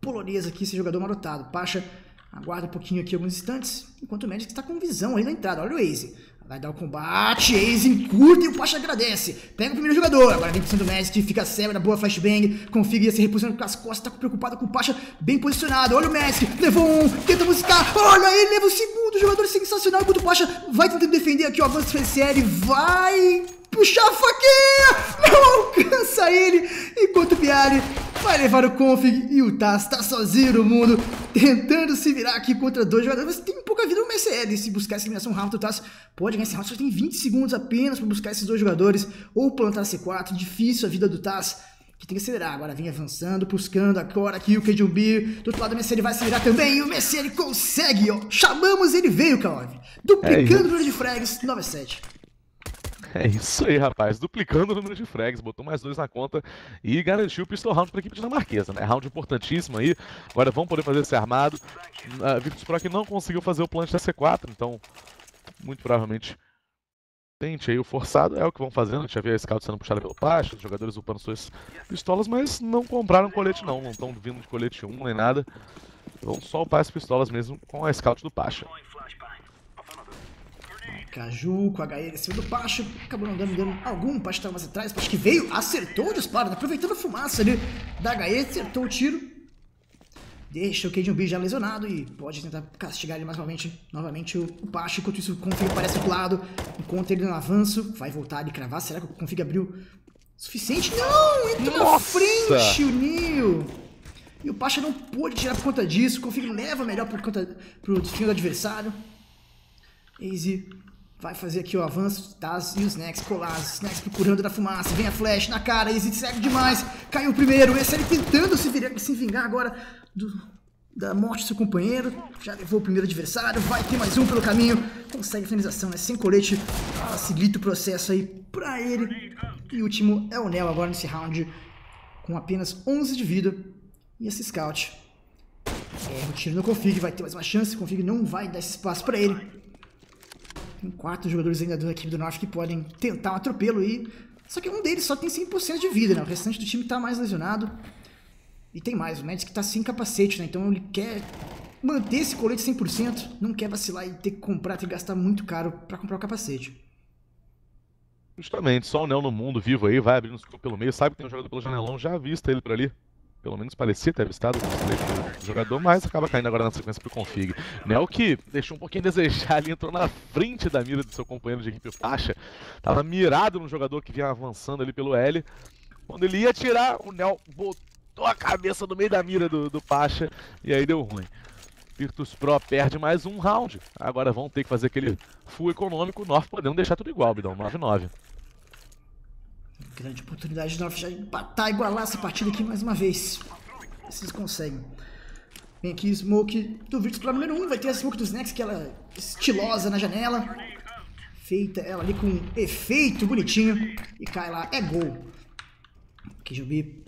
Speaker 1: polonesa aqui, esse jogador marotado. Pacha aguarda um pouquinho aqui alguns instantes, enquanto o Magic está com visão aí na entrada. Olha o Aze. Vai dar o combate, Aze encurta e o Pacha agradece. Pega o primeiro jogador, agora vem pro do Magic, fica cego na boa flashbang, confia se reposicionando com as costas, tá preocupado com o Pacha bem posicionado. Olha o Magic, levou um, tenta buscar, olha ele, leva o segundo, jogador sensacional, enquanto o Pacha vai tentando defender aqui o avanço do vai puxar a faquinha, não alcança ele, enquanto o vai levar o config e o Taz tá sozinho no mundo, tentando se virar aqui contra dois jogadores. Você tem pouca vida no MSL. Se buscar essa eliminação rápida, o Taz pode ganhar esse round. Só tem 20 segundos apenas para buscar esses dois jogadores ou plantar C4. Difícil a vida do Taz. Que tem que acelerar. Agora vem avançando, buscando agora aqui o Kejumbi. Do outro lado, o MSL vai se virar também. E o MSL consegue, ó. Chamamos, ele veio, Kaov. Duplicando é o número de frags, 9 a 7.
Speaker 2: É isso aí, rapaz. Duplicando o número de frags, botou mais dois na conta e garantiu o pistol round para a equipe dinamarquesa, né? Round importantíssimo aí. Agora vão poder fazer esse armado. A Virtus Pro que não conseguiu fazer o plant da C4, então muito provavelmente tente aí o forçado. É o que vão fazendo. A gente já viu a scout sendo puxada pelo Pacho, os jogadores upando suas pistolas, mas não compraram colete não. Não estão vindo de colete 1 nem nada. Vão só upar as pistolas mesmo com a scout do Pacha.
Speaker 1: Caju com a HE em cima do Pacho, acabou não dando dano algum, o Pacho estava mais atrás, Pacho que veio, acertou o disparo, aproveitando a fumaça ali da HE, acertou o tiro. Deixa o Cajun B já lesionado e pode tentar castigar ele mais novamente, novamente o, o Pacho, enquanto isso o Config aparece do lado, encontra ele no avanço, vai voltar ali cravar, será que o Config abriu suficiente? Não, entrou Nossa. na frente o Neo. E o Pacha não pôde tirar por conta disso, o Config leva melhor por conta pro fim do adversário. Easy Vai fazer aqui o avanço, Taz e os Snacks colados. Snacks procurando na fumaça. Vem a flash na cara. Easy segue demais. Caiu o primeiro. Esse ele tentando se, se vingar agora do, da morte do seu companheiro. Já levou o primeiro adversário. Vai ter mais um pelo caminho. Consegue a finalização, né? Sem colete. Facilita o processo aí pra ele. E último é o Nel agora nesse round, com apenas 11 de vida. E esse Scout é o tiro no Config, vai ter mais uma chance, o Config não vai dar espaço pra ele. Tem quatro jogadores ainda da equipe do Norte que podem tentar um atropelo aí. Só que um deles só tem 100% de vida, né? O restante do time tá mais lesionado. E tem mais, o Magic tá sem capacete, né? Então ele quer manter esse colete 100%, não quer vacilar e ter que comprar, ter que gastar muito caro para comprar o capacete.
Speaker 2: Justamente, só o Nel no mundo vivo aí, vai abrindo o pelo meio, sabe que tem um jogador pelo janelão, já avista ele por ali. Pelo menos parecia ter avistado o jogador, mas acaba caindo agora na sequência pro config. Nel que deixou um pouquinho a desejar ali, entrou na frente da mira do seu companheiro de equipe Faixa. Tava mirado no jogador que vinha avançando ali pelo L. Quando ele ia tirar, o Nel botou a cabeça no meio da mira do, do Pacha e aí deu ruim. Virtus Pro perde mais um round. Agora vão ter que fazer aquele full econômico. North podendo deixar tudo igual, Bidão. 9-9.
Speaker 1: Grande oportunidade de North já empatar, igualar essa partida aqui mais uma vez. Vocês conseguem. Vem aqui Smoke do Virtus Pro número 1. Um. Vai ter a Smoke dos Nex, que ela é estilosa na janela. Feita ela ali com efeito bonitinho. E cai lá. É gol. Aqui, Jubi.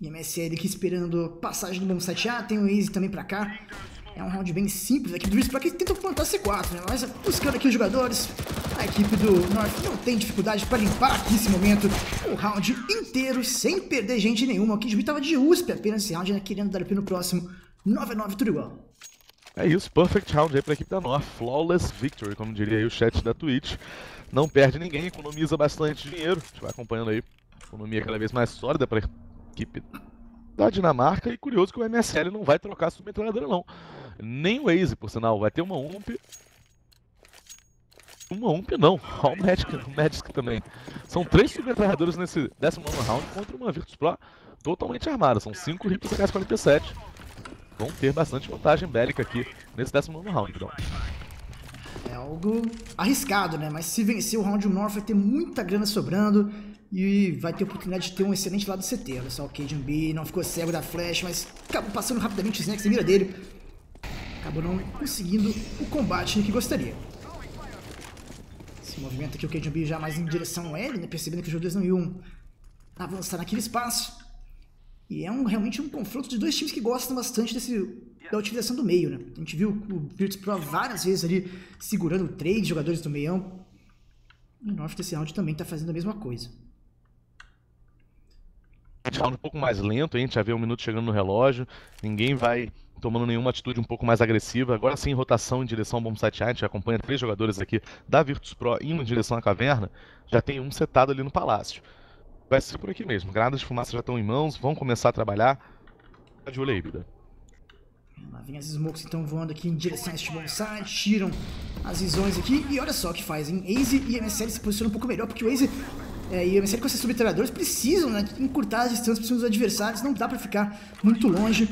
Speaker 1: E MSL aqui esperando passagem do bom 7A. Tem o Easy também pra cá. É um round bem simples aqui do Risk, que tentam plantar C4, né? Mas buscando aqui os jogadores, a equipe do North não tem dificuldade para limpar aqui esse momento. O round inteiro, sem perder gente nenhuma. O Kid tava de USP apenas esse round, né? Querendo dar up no próximo. 9x9, tudo igual.
Speaker 2: É isso, perfect round aí pra equipe da North. Flawless victory, como diria aí o chat da Twitch. Não perde ninguém, economiza bastante dinheiro. A gente vai acompanhando aí. Economia cada vez mais sólida pra equipe da Dinamarca. E curioso que o MSL não vai trocar a submetralhadora, não. Nem o Waze, por sinal, vai ter uma UMP. Uma UMP não, Olha o Magic, o Magic também. São três submetralhadoras nesse 19 round contra uma Virtus Pro totalmente armada. São cinco Ripos AK-47. Vão ter bastante vantagem bélica aqui nesse 19 round, então.
Speaker 1: É algo arriscado, né? Mas se vencer o round, o North vai ter muita grana sobrando e vai ter oportunidade de ter um excelente lado CT. Olha só, o Cajun B não ficou cego da flash, mas acabou passando rapidamente o Snacks na mira dele acabou não conseguindo o combate que gostaria. Esse movimento aqui, o KJB já mais em direção ao L, né, percebendo que os jogadores não iam avançar naquele espaço. E é um, realmente um confronto de dois times que gostam bastante desse, da utilização do meio. Né? A gente viu o Virtus Pro várias vezes ali segurando três jogadores do meião. E o North desse round também está fazendo a mesma coisa.
Speaker 2: Round um pouco mais lento, a gente já vê um minuto chegando no relógio, ninguém vai tomando nenhuma atitude um pouco mais agressiva. Agora sim, rotação em direção ao Bombsite A, gente acompanha três jogadores aqui da Virtus Pro indo em direção à caverna. Já tem um setado ali no palácio. Vai ser por aqui mesmo. Granadas de fumaça já estão em mãos, vão começar a trabalhar. Tá de olho aí, Bida.
Speaker 1: Lá vem as smokes então voando aqui em direção a este bonsai, tiram as visões aqui e olha só o que fazem. Aze e MSL se posicionam um pouco melhor, porque o Aze é, e a MSL com esses subtreinadores precisam né, encurtar as distâncias para os adversários, não dá para ficar muito longe.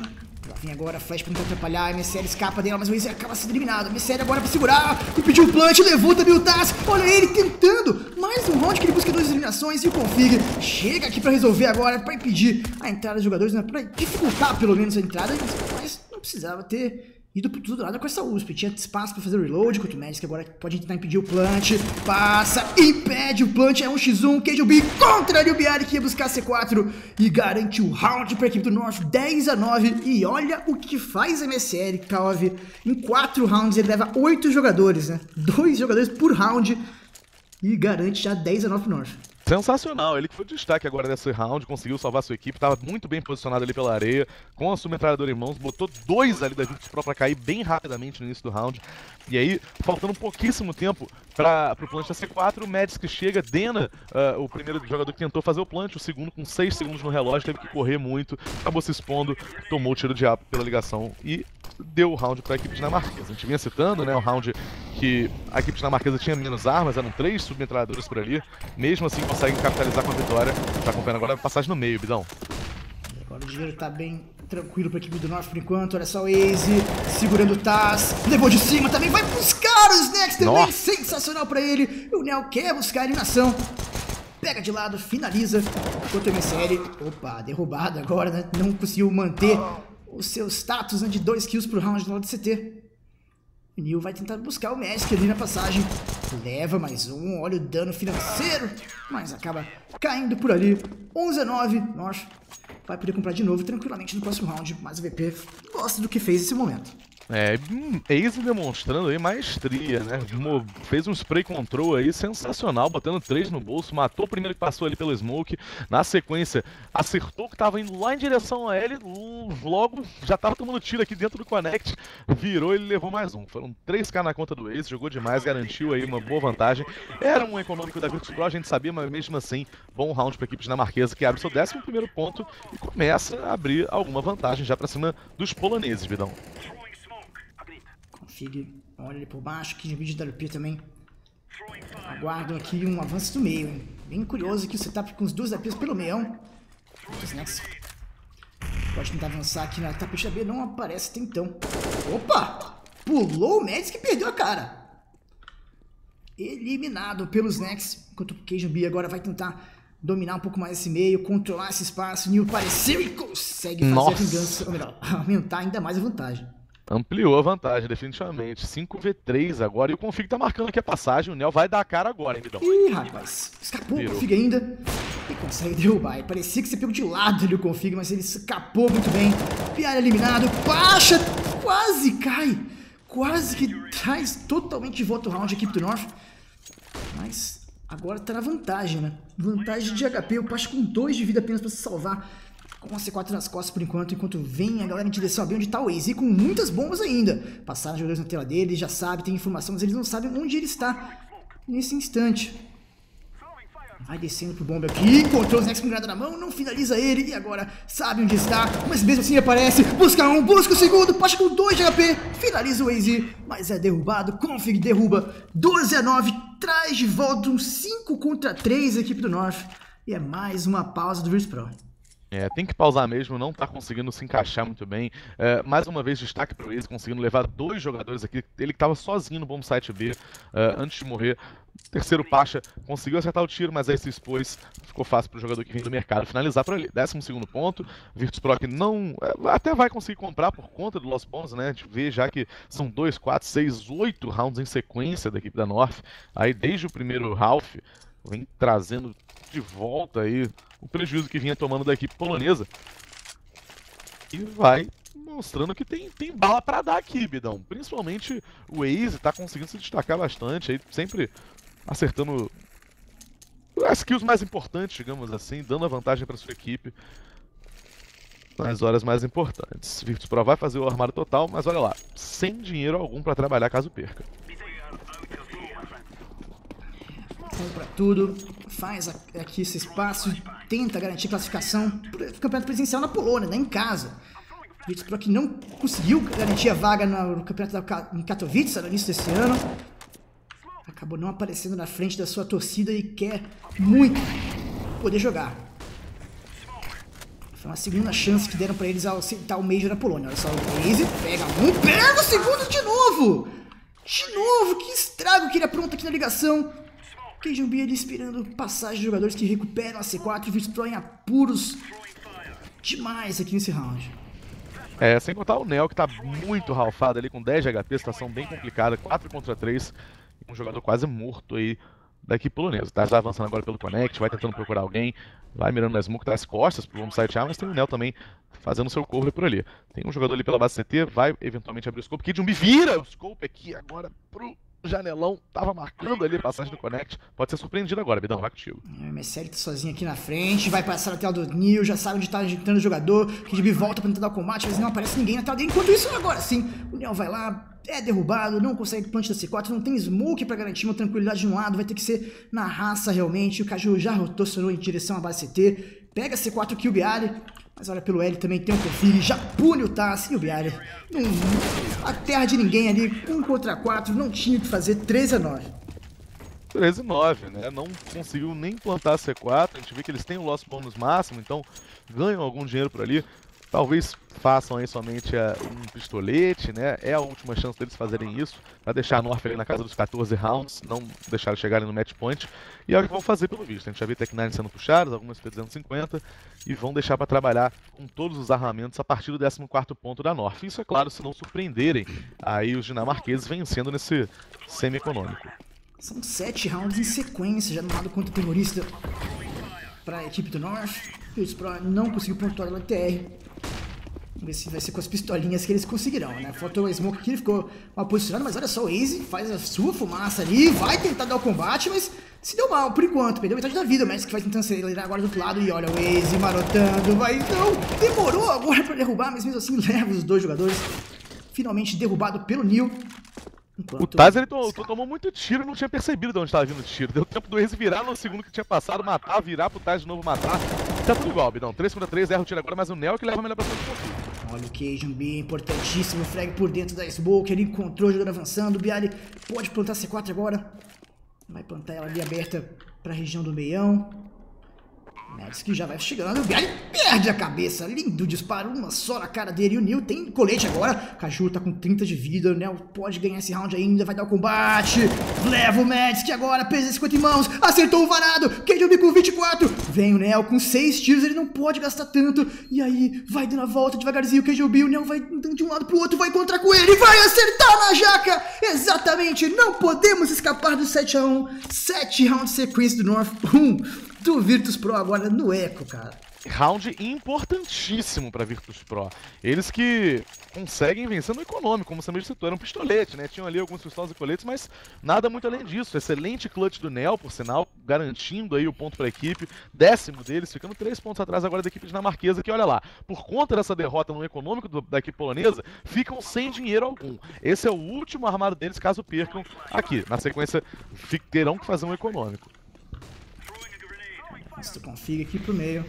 Speaker 1: Lá vem agora Flash pra tentar atrapalhar, MSL escapa dela, mas o Waze acaba sendo eliminado. MSL agora pra segurar, impediu o plant, levou também o Taz. Olha ele tentando, mais um round que ele busca duas eliminações e o Config chega aqui pra resolver agora, pra impedir a entrada dos jogadores, né, pra dificultar pelo menos a entrada, mas não precisava ter ido por tudo lado com essa USP. Tinha espaço para fazer reload, contra o Magic agora pode tentar impedir o plant. Passa, impede o plant, é um x1, KJB contra o Biari que ia buscar C4 e garante o round para a equipe do North, 10 a 9. E olha o que faz a MSL, Calv. Em 4 rounds ele leva 8 jogadores, né? 2 jogadores por round e garante já 10 a 9 pro North.
Speaker 2: Sensacional, ele que foi destaque agora nesse round, conseguiu salvar sua equipe, estava muito bem posicionado ali pela areia, com a sua metralhadora em mãos, botou dois ali da Virtus Pro pra cair bem rapidamente no início do round. E aí, faltando pouquíssimo tempo para o plant da C4, o que chega, Dena, uh, o primeiro jogador que tentou fazer o plant, o segundo com 6 segundos no relógio, teve que correr muito, acabou se expondo, tomou o tiro de apo pela ligação e deu o round para a equipe dinamarquesa. A gente vinha citando, né, o round que a equipe dinamarquesa tinha menos armas, eram três submetralhadoras por ali, mesmo assim conseguem capitalizar com a vitória. Tá acompanhando agora a passagem no meio, Bidão.
Speaker 1: Agora o dinheiro tá bem tranquilo pra equipe do Norte por enquanto. Olha só o Aze segurando o Taz. Levou de cima também. Vai buscar os Next também. Nossa. Sensacional pra ele. O Neo quer buscar a eliminação. Pega de lado, finaliza. Enquanto o MSL, opa, derrubado agora, né? Não conseguiu manter o seu status né, de 2 kills por round do lado do CT. O Neil vai tentar buscar o Magic ali na passagem. Leva mais um, olha o dano financeiro, mas acaba caindo por ali. 11 a 9, North vai poder comprar de novo tranquilamente no próximo round, mas o VP gosta do que fez nesse momento.
Speaker 2: É, Ace demonstrando aí maestria, né? Fez um spray control aí sensacional, botando três no bolso, matou o primeiro que passou ali pelo smoke. Na sequência, acertou que tava indo lá em direção a ele, logo já tava tomando tiro aqui dentro do Connect, virou e levou mais um. Foram 3k na conta do Ace, jogou demais, garantiu aí uma boa vantagem. Era um econômico da Virtus Pro, a gente sabia, mas mesmo assim, bom round para a equipe dinamarquesa que abre seu 11 primeiro ponto e começa a abrir alguma vantagem já para cima dos poloneses, Vidão.
Speaker 1: Fig olha ali por baixo, que vídeo da WP também. Aguardam aqui um avanço do meio, hein? Bem curioso aqui o setup com os dois APs pelo meião. Pode tentar avançar aqui na tapete B, não aparece até então. Opa! Pulou o Mads que perdeu a cara. Eliminado pelos Nex, enquanto o Cajun B agora vai tentar dominar um pouco mais esse meio, controlar esse espaço. Neil apareceu e consegue fazer Nossa. a vingança, ou melhor, aumentar ainda mais a vantagem.
Speaker 2: Ampliou a vantagem, definitivamente. 5v3 agora. E o Config tá marcando aqui a passagem. O Nel vai dar a cara agora, hein, Bidão?
Speaker 1: Ih, rapaz. Escapou Virou. o Config ainda. E consegue derrubar. E parecia que você pegou de lado ali o Config, mas ele escapou muito bem. Piara eliminado. Baixa! Quase cai. Quase que traz totalmente de volta o round a equipe do North. Mas agora tá na vantagem, né? Vantagem de HP. O Pacha com 2 de vida apenas pra se salvar com a C4 nas costas por enquanto, enquanto vem a galera em direção a bem onde tá o Waze, e com muitas bombas ainda. Passaram os jogadores na tela dele, já sabe, tem informação, mas eles não sabem onde ele está nesse instante. Vai descendo pro bomba aqui, encontrou os Nex com granada na mão, não finaliza ele, e agora sabe onde está, mas mesmo assim aparece, busca um, busca o segundo, Pacha com 2 de HP, finaliza o Waze, mas é derrubado, Config derruba, 12 a 9, traz de volta um 5 contra 3 a equipe do North, e é mais uma pausa do Virtus Pro.
Speaker 2: É, tem que pausar mesmo, não está conseguindo se encaixar muito bem. É, mais uma vez, destaque para o Ace, conseguindo levar dois jogadores aqui. Ele que estava sozinho no bom site B uh, antes de morrer. Terceiro Pacha conseguiu acertar o tiro, mas aí se expôs. Ficou fácil para o jogador que vem do mercado finalizar para ele. Décimo segundo ponto. Virtus Pro que não. É, até vai conseguir comprar por conta do Lost Bones, né? A gente vê já que são 2, 4, 6, 8 rounds em sequência da equipe da North. Aí desde o primeiro half, vem trazendo de volta aí o prejuízo que vinha tomando da equipe polonesa. E vai mostrando que tem, tem bala para dar aqui, Bidão. Principalmente o Ace tá conseguindo se destacar bastante, aí sempre acertando as skills mais importantes, digamos assim, dando a vantagem para sua equipe nas horas mais importantes. Virtus Pro vai fazer o armário total, mas olha lá, sem dinheiro algum para trabalhar caso perca
Speaker 1: compra tudo, faz aqui esse espaço, tenta garantir classificação para o campeonato presencial na Polônia, né, em casa. Virtus Pro que não conseguiu garantir a vaga no campeonato da, em Katowice no início desse ano. Acabou não aparecendo na frente da sua torcida e quer muito poder jogar. Foi uma segunda chance que deram para eles ao citar o Major na Polônia. Olha só, o Blaze pega um, pega o segundo de novo! De novo, que estrago que ele apronta aqui na ligação. B ali esperando passagem de jogadores que recuperam a C4 e Virtus Pro em apuros demais aqui nesse round.
Speaker 2: É, sem contar o Nel que tá muito ralfado ali com 10 de HP, situação bem complicada, 4 contra 3, um jogador quase morto aí da equipe polonesa. Tá já avançando agora pelo Connect, vai tentando procurar alguém, vai mirando na Smoke das costas pro bombsite A, mas tem o Nel também fazendo seu cover por ali. Tem um jogador ali pela base CT, vai eventualmente abrir o scope, Kid Jumbi vira o scope aqui agora pro janelão, tava marcando ali a passagem do Connect. Pode ser surpreendido agora, Bidão, vai contigo.
Speaker 1: É, Messi tá sozinho aqui na frente, vai passar na tela do Neil, já sabe onde tá ajeitando o jogador. Kidb volta pra tentar o combate, mas não aparece ninguém na tela dele. Enquanto isso, agora sim, o Neil vai lá, é derrubado, não consegue punch da C4, não tem smoke para garantir uma tranquilidade de um lado, vai ter que ser na raça realmente. O Caju já rotacionou em direção à base CT, pega a C4 Kill Bialy, mas olha pelo L também tem um config, já pune o Tassi e o Bialy. a terra de ninguém ali, 1 um contra 4, não tinha que fazer, 13 a 9.
Speaker 2: 13 a 9, né? Não conseguiu nem plantar C4, a gente vê que eles têm o loss bônus máximo, então ganham algum dinheiro por ali. Talvez façam aí somente uh, um pistolete, né? É a última chance deles fazerem isso, para deixar a North ali na casa dos 14 rounds, não deixar eles chegarem no match point. E é o que vão fazer pelo visto. A gente já viu Tech 9 sendo puxados, algumas P250, e vão deixar para trabalhar com todos os armamentos a partir do 14 ponto da North. Isso é claro, se não surpreenderem aí os dinamarqueses vencendo nesse semi-econômico.
Speaker 1: São sete rounds em sequência já no lado contra o terrorista para a equipe do North. Virtus Pro não conseguiu pontuar na TR. Vamos ver se vai ser com as pistolinhas que eles conseguirão, né? Faltou o Smoke aqui, ele ficou mal posicionado, mas olha só, o Aze faz a sua fumaça ali, vai tentar dar o combate, mas se deu mal por enquanto, perdeu metade da vida. O Magic vai tentando acelerar agora do outro lado e olha o Aze marotando, vai não, demorou agora para derrubar, mas mesmo assim leva os dois jogadores. Finalmente derrubado pelo Neil.
Speaker 2: Enquanto... O Taz ele tomou, tomou muito tiro e não tinha percebido de onde estava vindo o tiro. Deu tempo do Reis virar no segundo que tinha passado, matar, virar pro Taz de novo matar. Tá tudo igual, Bidão. 3 contra 3, erra o tiro agora, mas o Neo que leva melhor pra cima do pouquinho.
Speaker 1: Olha o Cajun B, importantíssimo. Frag por dentro da Smoke, ele encontrou o jogador avançando. O Bialy pode plantar C4 agora. Vai plantar ela ali aberta pra região do meião. Que já vai chegando, o Gary perde a cabeça, lindo disparo, uma só na cara dele, e o Neil tem colete agora, Caju tá com 30 de vida, o Neo pode ganhar esse round ainda, vai dar o combate, leva o que agora pesa 50 em mãos, acertou o varado, KJB com 24, vem o Neo com 6 tiros, ele não pode gastar tanto, e aí vai dando a volta devagarzinho, KJB, o Neo vai de um lado pro outro, vai encontrar com ele, vai acertar na jaca, exatamente, não podemos escapar do 7 a 1 7 round sequência do North, 1, do Virtus Pro agora no Eco, cara.
Speaker 2: Round importantíssimo para Virtus Pro. Eles que conseguem vencer no econômico, como você mesmo citou, era um pistolete, né? Tinham ali alguns pistolas e coletes, mas nada muito além disso. Excelente clutch do Nel, por sinal, garantindo aí o ponto para a equipe. Décimo deles, ficando três pontos atrás agora da equipe dinamarquesa, que olha lá, por conta dessa derrota no econômico do, da equipe polonesa, ficam sem dinheiro algum. Esse é o último armado deles, caso percam aqui. Na sequência, terão que fazer um econômico.
Speaker 1: Mostra o config aqui pro meio.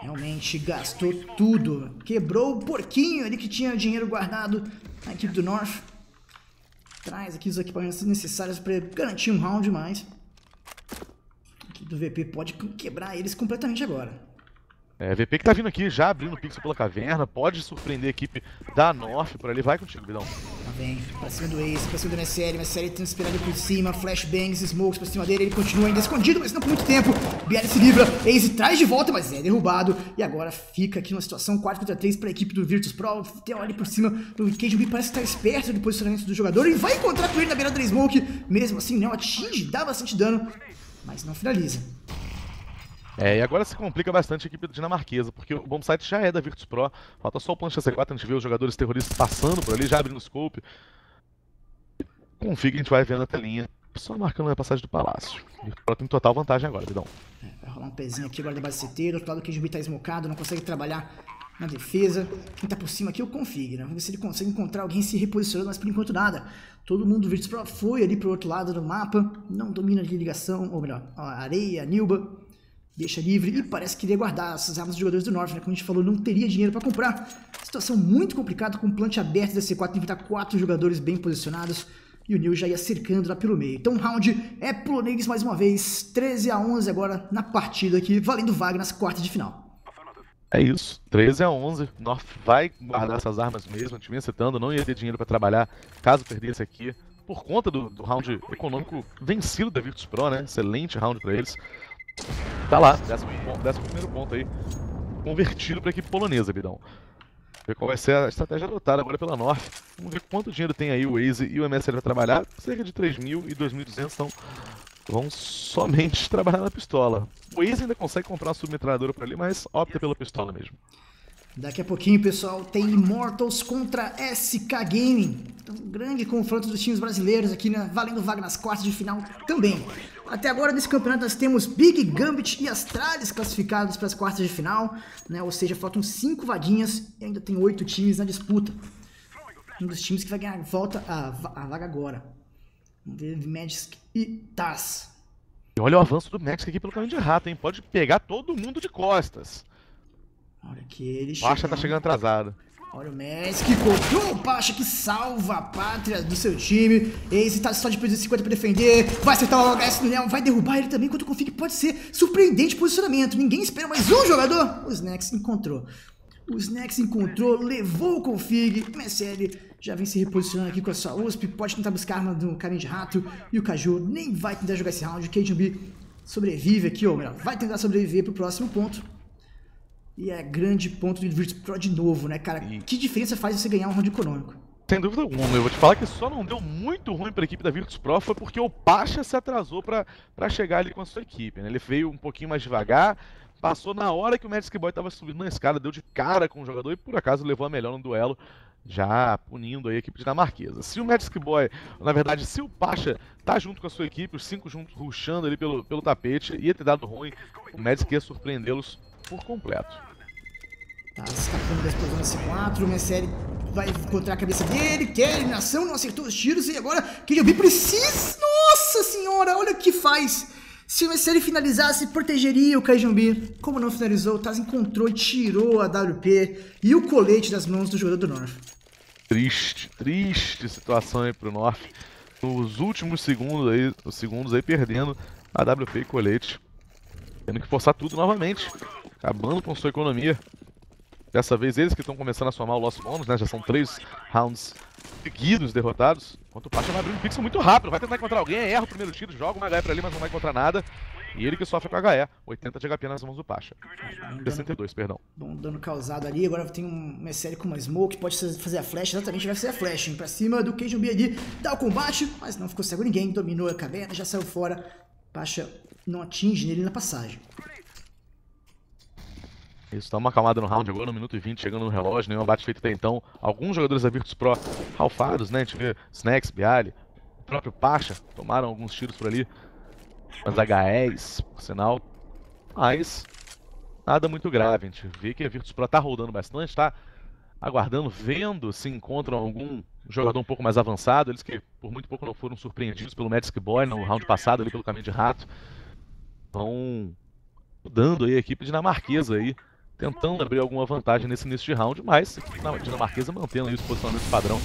Speaker 1: Realmente gastou tudo. Quebrou o porquinho ali que tinha dinheiro guardado na equipe do North. Traz aqui os equipamentos necessários para garantir um round mais. A equipe do VP pode quebrar eles completamente agora.
Speaker 2: É, VP que tá vindo aqui já abrindo o pixel pela caverna, pode surpreender a equipe da North por ali. Vai contigo, Bidão.
Speaker 1: Tá bem, pra cima do Ace, pra cima do tentando esperar ele por cima, flashbangs, smokes pra cima dele, ele continua ainda escondido, mas não por muito tempo. BL se livra, Ace traz de volta, mas é derrubado. E agora fica aqui numa situação 4 contra 3 pra equipe do Virtus Pro. Tem ali por cima, o KGB parece estar esperto do posicionamento do jogador e vai encontrar com ele na beira da smoke. Mesmo assim, não atinge, dá bastante dano, mas não finaliza.
Speaker 2: É, e agora se complica bastante a equipe dinamarquesa, porque o bombsite já é da Virtus Pro, falta só o plancha C4, a gente vê os jogadores terroristas passando por ali, já abrindo o scope. Config, a gente vai vendo a telinha, só marcando a passagem do palácio. Virtus Pro tem total vantagem agora, Vidão.
Speaker 1: É, vai rolar um pezinho aqui agora da base CT, do outro lado o KGB tá esmocado, não consegue trabalhar na defesa. Quem tá por cima aqui é o Config, né? Vamos ver se ele consegue encontrar alguém se reposicionando, mas por enquanto nada. Todo mundo do Virtus Pro foi ali pro outro lado do mapa, não domina a ligação, ou melhor, a areia, Nilba deixa livre e parece que queria guardar essas armas dos jogadores do Norte, né? Como a gente falou, não teria dinheiro para comprar. Situação muito complicada com plant aberto da C4, enfrentar quatro jogadores bem posicionados e o Neil já ia cercando lá pelo meio. Então o round é polonês mais uma vez, 13 a 11 agora na partida aqui, valendo vaga nas quartas de final.
Speaker 2: É isso, 13 a 11, North vai guardar essas armas mesmo, vinha citando, não ia ter dinheiro para trabalhar caso perdesse aqui, por conta do, do round econômico vencido da Virtus Pro, né? Excelente round para eles. Tá lá, décimo, décimo primeiro ponto aí. Convertido para equipe polonesa, Bidão. Ver qual vai ser a estratégia adotada agora pela North. Vamos ver quanto dinheiro tem aí o Waze e o MSL para trabalhar. Cerca de 3.000 e 2.200 então vão somente trabalhar na pistola. O Waze ainda consegue comprar uma submetralhadora por ali, mas opta pela pistola mesmo.
Speaker 1: Daqui a pouquinho, pessoal, tem Immortals contra SK Gaming. Então, um grande confronto dos times brasileiros aqui, né? Valendo vaga nas quartas de final também. Até agora, nesse campeonato, nós temos Big, Gambit e Astralis classificados para as quartas de final, né? Ou seja, faltam cinco vaguinhas e ainda tem oito times na disputa. Um dos times que vai ganhar volta a, a vaga agora. Magic e Taz.
Speaker 2: E olha o avanço do Magic aqui pelo caminho de rato, hein? Pode pegar todo mundo de costas.
Speaker 1: Olha que ele
Speaker 2: Pacha tá chegando atrasado.
Speaker 1: Olha o Messi que comprou o Pacha que salva a pátria do seu time. Esse tá só de de 50 pra defender. Vai acertar o HS no Leão, vai derrubar ele também. Enquanto o Config pode ser surpreendente posicionamento. Ninguém espera mais um jogador. O Snacks encontrou. O Snacks encontrou, levou o Config. O MSL já vem se reposicionando aqui com a sua USP. Pode tentar buscar arma do caminho de rato. E o Caju nem vai tentar jogar esse round. O KJB sobrevive aqui, ou melhor, vai tentar sobreviver pro próximo ponto. E é grande ponto do Virtus Pro de novo, né, cara? E... Que diferença faz você ganhar um round econômico?
Speaker 2: Sem dúvida alguma, eu vou te falar que só não deu muito ruim para a equipe da Virtus Pro foi porque o Pacha se atrasou para chegar ali com a sua equipe. Né? Ele veio um pouquinho mais devagar, passou na hora que o Magic Boy estava subindo na escada, deu de cara com o jogador e por acaso levou a melhor no duelo, já punindo a equipe dinamarquesa. Se o Magic Boy, na verdade, se o Pacha tá junto com a sua equipe, os cinco juntos ruxando ali pelo, pelo tapete, ia ter dado ruim, o Magic ia surpreendê-los por completo.
Speaker 1: Tá escapando da explosão nesse 4, o Messeri vai encontrar a cabeça dele, quer eliminação, não acertou os tiros e agora KJB precisa... Nossa senhora, olha o que faz! Se o Messeri finalizasse, protegeria o Kaijumbi. Como não finalizou, o Taz encontrou e tirou a WP e o colete das mãos do jogador do North.
Speaker 2: Triste, triste situação aí pro North. Nos últimos segundos aí, os segundos aí perdendo a WP e colete. Tendo que forçar tudo novamente. Acabando com sua economia. Dessa vez eles que estão começando a somar o Lost Bonus, né? Já são três rounds seguidos derrotados. Enquanto o Pacha vai abrir um pixel muito rápido, vai tentar encontrar alguém, erra o primeiro tiro, joga uma HE pra ali, mas não vai encontrar nada. E ele que sofre com a HE, 80 de HP nas mãos do Pacha. 62, perdão.
Speaker 1: Bom dano causado ali, agora tem um Messério com uma smoke, pode fazer a flash, exatamente vai ser a flash. Pra cima do Cajun B ali, dá o combate, mas não ficou cego ninguém, dominou a caverna, já saiu fora. Pacha não atinge nele na passagem.
Speaker 2: Isso, tá uma acalmada no round agora, no minuto e 20, chegando no relógio, nenhum abate feito até então. Alguns jogadores da Virtus Pro ralfados, né? A gente vê Snacks, Bialy, o próprio Pacha, tomaram alguns tiros por ali. Mas HEs, por sinal. Mas nada muito grave, a gente vê que a Virtus Pro tá rodando bastante, tá aguardando, vendo se encontram algum jogador um pouco mais avançado. Eles que por muito pouco não foram surpreendidos pelo Magic Boy no round passado ali pelo caminho de rato. Vão mudando aí a equipe dinamarquesa aí tentando abrir alguma vantagem nesse início de round, mas a dinamarquesa mantendo aí o posicionamento padrão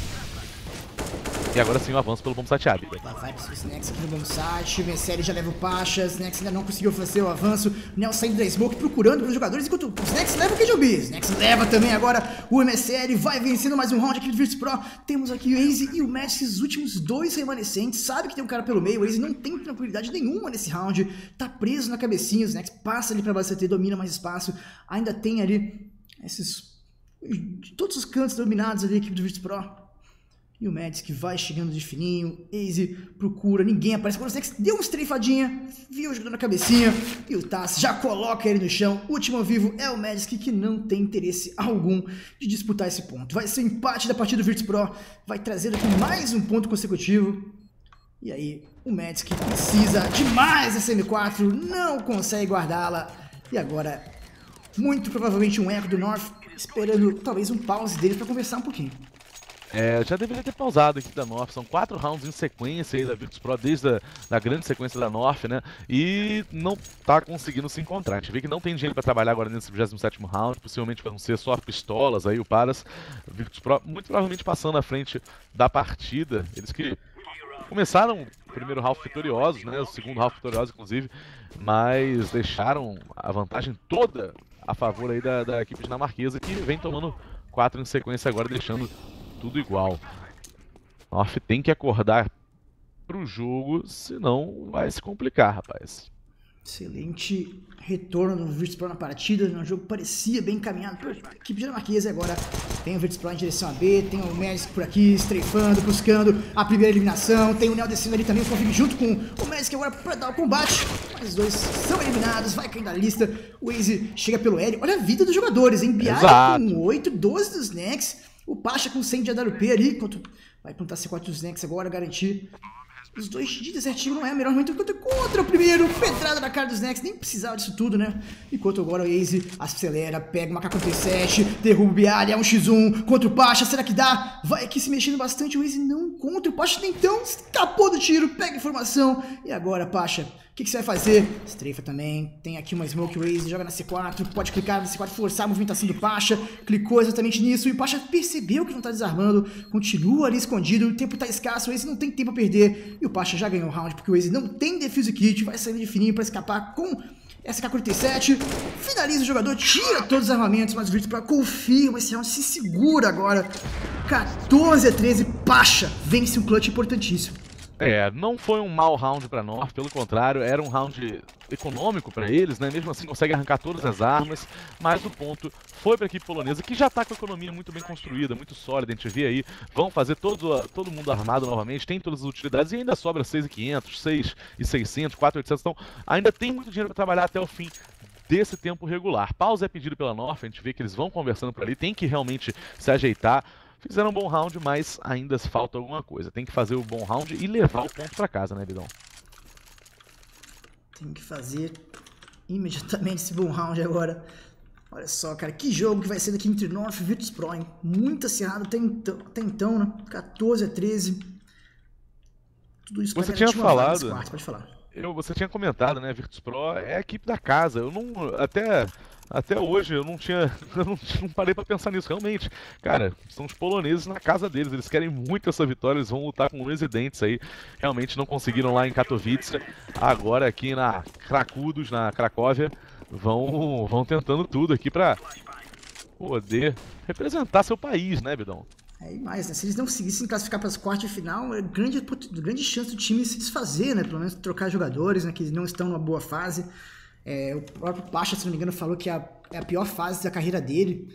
Speaker 2: e agora sim o avanço pelo bomb site.
Speaker 1: Lá vai pro Snacks aqui no bomb site, o Messeri já leva o Pacha, Snacks ainda não conseguiu fazer o avanço, Nel saindo da smoke procurando pelos jogadores, enquanto o Snacks leva o KJB, Snacks leva também agora o MSL, vai vencendo mais um round aqui do Virtus Pro, temos aqui o Aze e o Magic, os últimos dois remanescentes, sabe que tem um cara pelo meio, o Aze não tem tranquilidade nenhuma nesse round, tá preso na cabecinha, o Snacks passa ali pra base CT, domina mais espaço, ainda tem ali esses... todos os cantos dominados ali, a equipe do Virtus Pro, e o que vai chegando de fininho, Aze procura, ninguém aparece. Quando o deu uma estreifadinha, viu jogando na cabecinha, e o Tass já coloca ele no chão. O último vivo é o Magic que não tem interesse algum de disputar esse ponto. Vai ser o empate da partida do Virtus Pro, vai trazer aqui mais um ponto consecutivo. E aí, o Magic precisa demais essa M4, não consegue guardá-la. E agora, muito provavelmente um eco do North, esperando talvez um pause dele para conversar um pouquinho.
Speaker 2: É, já deveria ter pausado aqui da North. São quatro rounds em sequência aí da Virtus Pro, desde a da grande sequência da North, né? E não tá conseguindo se encontrar. A gente vê que não tem dinheiro para trabalhar agora nesse 27 round. Possivelmente vão ser só pistolas aí, o Paras. Virtus Pro, muito provavelmente passando à frente da partida. Eles que começaram o primeiro half vitoriosos, né? O segundo half vitorioso, inclusive. Mas deixaram a vantagem toda a favor aí da, da equipe dinamarquesa, que vem tomando quatro em sequência agora, deixando tudo igual. North tem que acordar pro jogo, senão vai se complicar, rapaz.
Speaker 1: Excelente retorno do Virtus Pro na partida, um jogo que parecia bem encaminhado para a equipe dinamarquesa. Agora tem o Virtus Pro em direção a B, tem o Magic por aqui, estreifando, buscando a primeira eliminação. Tem o Neo descendo ali também, o Config junto com o Magic agora para dar o combate. Mas os dois são eliminados, vai cair na lista. O Waze chega pelo L. Olha a vida dos jogadores, hein? Biara com 8, 12 dos Nex. O Pacha com 100 de AWP ali, enquanto vai plantar C4 dos Nex agora, garantir os dois de desertivo não é o melhor momento enquanto contra o primeiro, pedrada na cara dos Nex, nem precisava disso tudo, né? Enquanto agora o Aze acelera, pega uma K-47, derruba o Bialha, é um X1 contra o Pacha, será que dá? Vai aqui se mexendo bastante, o Aze não contra o Pacha, então escapou do tiro, pega informação, e agora Pacha, que, que você vai fazer? Streifa também. Tem aqui uma Smoke Raise, joga na C4. Pode clicar na C4, forçar a movimentação do Pacha. Clicou exatamente nisso e o Pacha percebeu que não tá desarmando. Continua ali escondido. O tempo tá escasso. O Ace não tem tempo a perder. E o Pacha já ganhou o round porque o Ace não tem defuse kit. Vai sair de fininho para escapar com SK-47. Finaliza o jogador, tira todos os armamentos, mas o Virtus confirma esse round, se segura agora. 14 a 13, Pacha vence um clutch importantíssimo.
Speaker 2: É, não foi um mau round para North, pelo contrário, era um round econômico para eles, né? Mesmo assim consegue arrancar todas as armas, mas o ponto foi para a equipe polonesa, que já está com a economia muito bem construída, muito sólida, a gente vê aí, vão fazer todo, todo mundo armado novamente, tem todas as utilidades e ainda sobra 6,500, 6,600, 4,800, então ainda tem muito dinheiro para trabalhar até o fim desse tempo regular. Pausa é pedido pela North, a gente vê que eles vão conversando por ali, tem que realmente se ajeitar. Fizeram um bom round, mas ainda falta alguma coisa. Tem que fazer o bom round e levar o ponto para casa, né, Bidão?
Speaker 1: Tem que fazer imediatamente esse bom round agora. Olha só, cara, que jogo que vai ser daqui entre North e Virtus Pro, hein? Muito acirrado até então, até então, né? 14 a 13.
Speaker 2: Tudo isso Você tinha falado. Pode falar. Eu, você tinha comentado, né? Virtus Pro é a equipe da casa. Eu não. Até até hoje eu não tinha. Eu não, não parei para pensar nisso. Realmente, cara, são os poloneses na casa deles. Eles querem muito essa vitória. Eles vão lutar com os dentes aí. Realmente não conseguiram lá em Katowice. Agora aqui na Krakudos, na Cracóvia, vão, vão tentando tudo aqui para poder representar seu país, né, Bidão?
Speaker 1: É, mais, né? Se eles não conseguissem classificar para as quartas de final, é grande, grande chance do time se desfazer, né? Pelo menos trocar jogadores, né? Que não estão numa boa fase. É, o próprio Pacha, se não me engano, falou que é a, é a pior fase da carreira dele,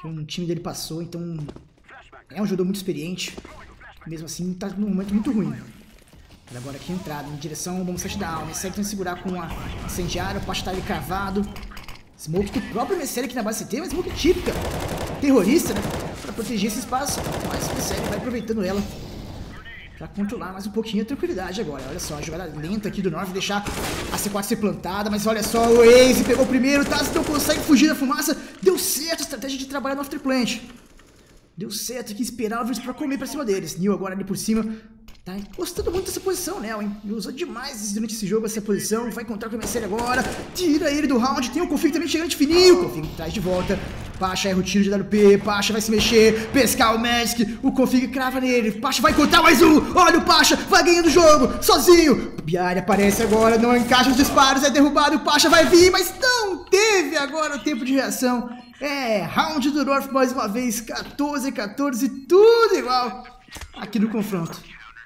Speaker 1: que um time dele passou, então é um jogador muito experiente. Mesmo assim, tá num momento muito ruim. Mas agora aqui entrada, em direção ao bom touchdown. Messi tenta segurar com a incendiária, o Pacha tá ali cravado. Smoke que o próprio Messi aqui na base CT, uma smoke típica, terrorista, né? Pra proteger esse espaço. Mas o Messi vai aproveitando ela Pra controlar mais um pouquinho a tranquilidade agora. Olha só, a jogada lenta aqui do North, deixar a C4 ser plantada. Mas olha só, o Ace pegou o primeiro, Taz não consegue fugir da fumaça. Deu certo a estratégia de trabalhar no afterplant. Deu certo aqui, esperar o pra comer pra cima deles. Neil agora ali por cima. Tá gostando muito dessa posição, né, hein? Usou demais durante esse jogo essa posição. Vai encontrar com o MSL agora. Tira ele do round. Tem o Config também chegando de fininho. Config traz de volta. Pacha erra o tiro de WP. Pacha vai se mexer. Pescar o Magic. O Config crava nele. Pacha vai encontrar mais um. Olha o Pacha. Vai ganhando o jogo. Sozinho. Biari aparece agora. Não encaixa os disparos. É derrubado. O Pacha vai vir. Mas não teve agora o tempo de reação. É, round do North mais uma vez. 14 14. Tudo igual aqui no confronto.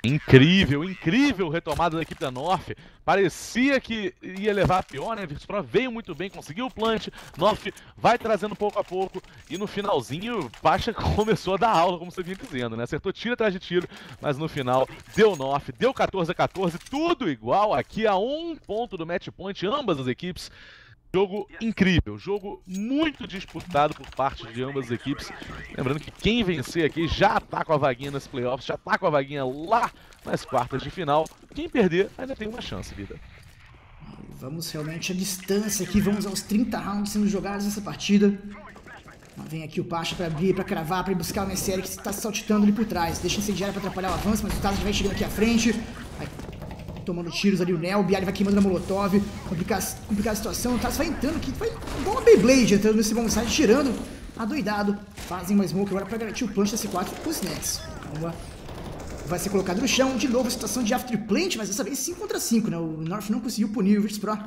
Speaker 2: Incrível, incrível retomada da equipe da North. Parecia que ia levar a pior, né? Virtus Pro veio muito bem, conseguiu o plant. North vai trazendo pouco a pouco. E no finalzinho, Pacha começou a dar aula, como você vinha dizendo, né? Acertou tiro atrás de tiro, mas no final deu North, deu 14 a 14, tudo igual aqui a um ponto do match point, ambas as equipes. Jogo incrível, jogo muito disputado por parte de ambas as equipes. Lembrando que quem vencer aqui já tá com a vaguinha nas playoffs, já tá com a vaguinha lá nas quartas de final. Quem perder ainda tem uma chance, vida.
Speaker 1: Vamos realmente à distância aqui, vamos aos 30 rounds sendo jogados nessa partida. Vem aqui o Pacha para abrir, para cravar, para buscar o Messieri que está saltitando ali por trás. Deixa incendiário para atrapalhar o avanço, mas o Taz já vai chegando aqui à frente. Vai tomando tiros ali o Nel, o Bialy vai queimando na Molotov, complicar, complicar a situação, o Taz vai entrando aqui, vai igual uma Beyblade entrando nesse bonsai, tirando adoidado. Fazem uma smoke agora para garantir o punch da C4 os Nets. Vamos Vai ser colocado no chão, de novo a situação de afterplant, mas dessa vez 5 contra 5, né? O North não conseguiu punir o Virtus Pro,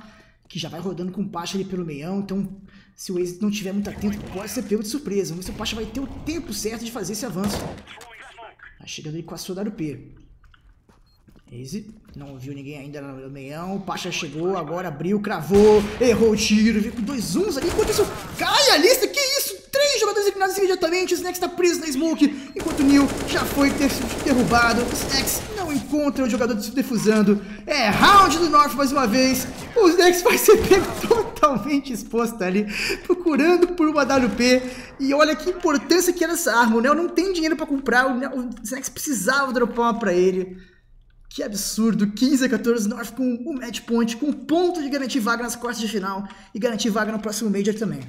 Speaker 1: que já vai rodando com o Pacha ali pelo meião, então se o Waze não tiver muito atento, pode ser pego de surpresa. Vamos ver se o Pacha vai ter o tempo certo de fazer esse avanço. Tá chegando ali com a sua WP. Easy. Não viu ninguém ainda no meião. O Pacha chegou, agora abriu, cravou, errou o tiro, veio com dois uns ali. Enquanto isso, cai a lista. Que isso? Três jogadores eliminados imediatamente. Snacks tá preso na Smoke. Enquanto o Neil já foi derrubado. Snacks não encontra o jogador se defusando. É round do North mais uma vez. O Snacks vai ser pego totalmente exposto ali, procurando por uma WP. E olha que importância que era essa arma. O Neo não tem dinheiro pra comprar. O, Neo, o Snacks precisava dropar uma pra ele. Que absurdo, 15 a 14 North com o match point, com ponto de garantir vaga nas quartas de final e garantir vaga no próximo Major também.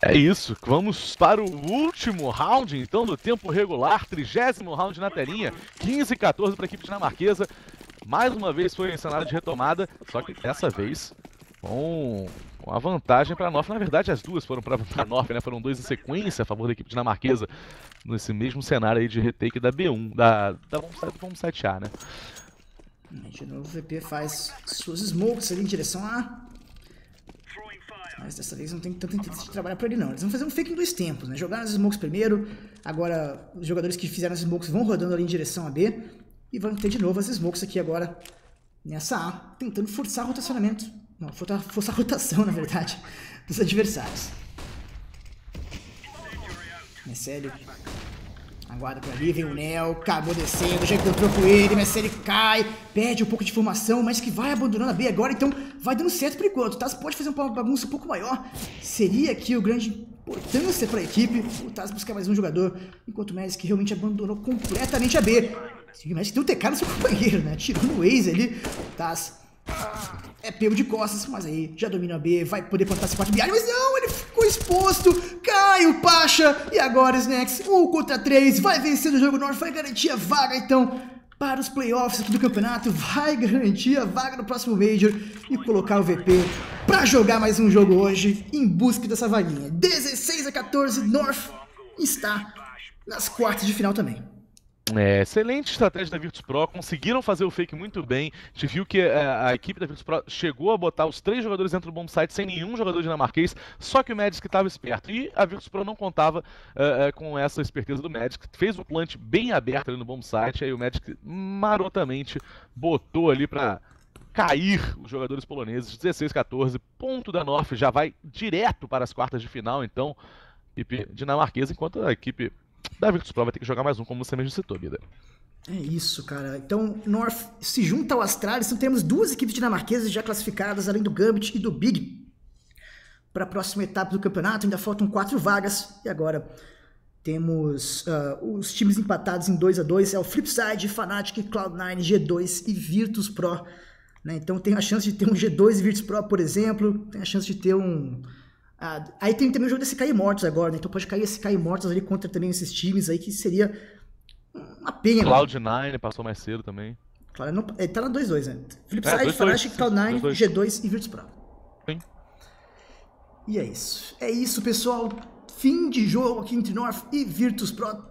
Speaker 2: É isso, vamos para o último round então do tempo regular, trigésimo round na telinha, 15 a 14 para a equipe dinamarquesa. Mais uma vez foi cenário de retomada, só que dessa vez com uma vantagem para a North. Na verdade, as duas foram para a North, né? Foram dois em sequência a favor da equipe dinamarquesa nesse mesmo cenário aí de retake da B1, da, da vamos 7A, né?
Speaker 1: De novo, o VP faz suas smokes ali em direção a... Mas dessa vez não tem tanto interesse de trabalhar para ele não. Eles vão fazer um fake em dois tempos, né? Jogar as smokes primeiro, agora os jogadores que fizeram as smokes vão rodando ali em direção a B. E vão ter de novo as smokes aqui agora nessa A, tentando forçar o rotacionamento. Não, forçar a rotação, na verdade, dos adversários. Messério aguarda por ali, vem o Nel, acabou descendo, já encontrou com ele, Messério cai, perde um pouco de formação, mas que vai abandonando a B agora, então vai dando certo por enquanto. O Taz pode fazer uma bagunça um pouco maior, seria aqui o grande importância para a equipe, o Taz buscar mais um jogador, enquanto o Magic realmente abandonou completamente a B. O Magic tem um TK no seu companheiro, né? Tirou no Waze ali, o Taz é pego de costas, mas aí já domina a B, vai poder plantar esse 4 BR, mas não, ele exposto, cai o Pacha, e agora Snacks, 1 contra 3, vai vencer o jogo norte, vai garantir a vaga então para os playoffs aqui do campeonato, vai garantir a vaga no próximo Major e colocar o VP para jogar mais um jogo hoje em busca dessa vaguinha. 16 a 14, North está nas quartas de final também.
Speaker 2: É, excelente estratégia da Virtus Pro, conseguiram fazer o fake muito bem. A gente viu que a, é, a, equipe da Virtus Pro chegou a botar os três jogadores dentro do bomb site sem nenhum jogador dinamarquês, só que o Magic estava esperto. E a Virtus Pro não contava uh, uh, com essa esperteza do Magic, fez o plant bem aberto ali no bomb site, aí o Magic marotamente botou ali para cair os jogadores poloneses, 16-14, ponto da North, já vai direto para as quartas de final, então, equipe dinamarquesa, enquanto a equipe da Virtus Pro vai ter que jogar mais um, como você mesmo citou, Bida.
Speaker 1: É isso, cara. Então, North se junta ao Astralis. Então, temos duas equipes dinamarquesas já classificadas, além do Gambit e do Big, para a próxima etapa do campeonato. Ainda faltam quatro vagas. E agora temos uh, os times empatados em 2 a 2 É o Flipside, Fnatic, Cloud9, G2 e Virtus Pro. Né? Então, tem a chance de ter um G2 e Virtus Pro, por exemplo. Tem a chance de ter um ah, aí tem também o jogo desse cair mortos agora, né? Então pode cair esse cair mortos ali contra também esses times aí, que seria uma pena.
Speaker 2: Cloud9 passou mais cedo também.
Speaker 1: Claro, não, ele tá na 2-2, né? Flipside, é, Fnatic, Cloud9, G2 e Virtus Pro. Sim. E é isso. É isso, pessoal. Fim de jogo aqui entre North e Virtus Pro.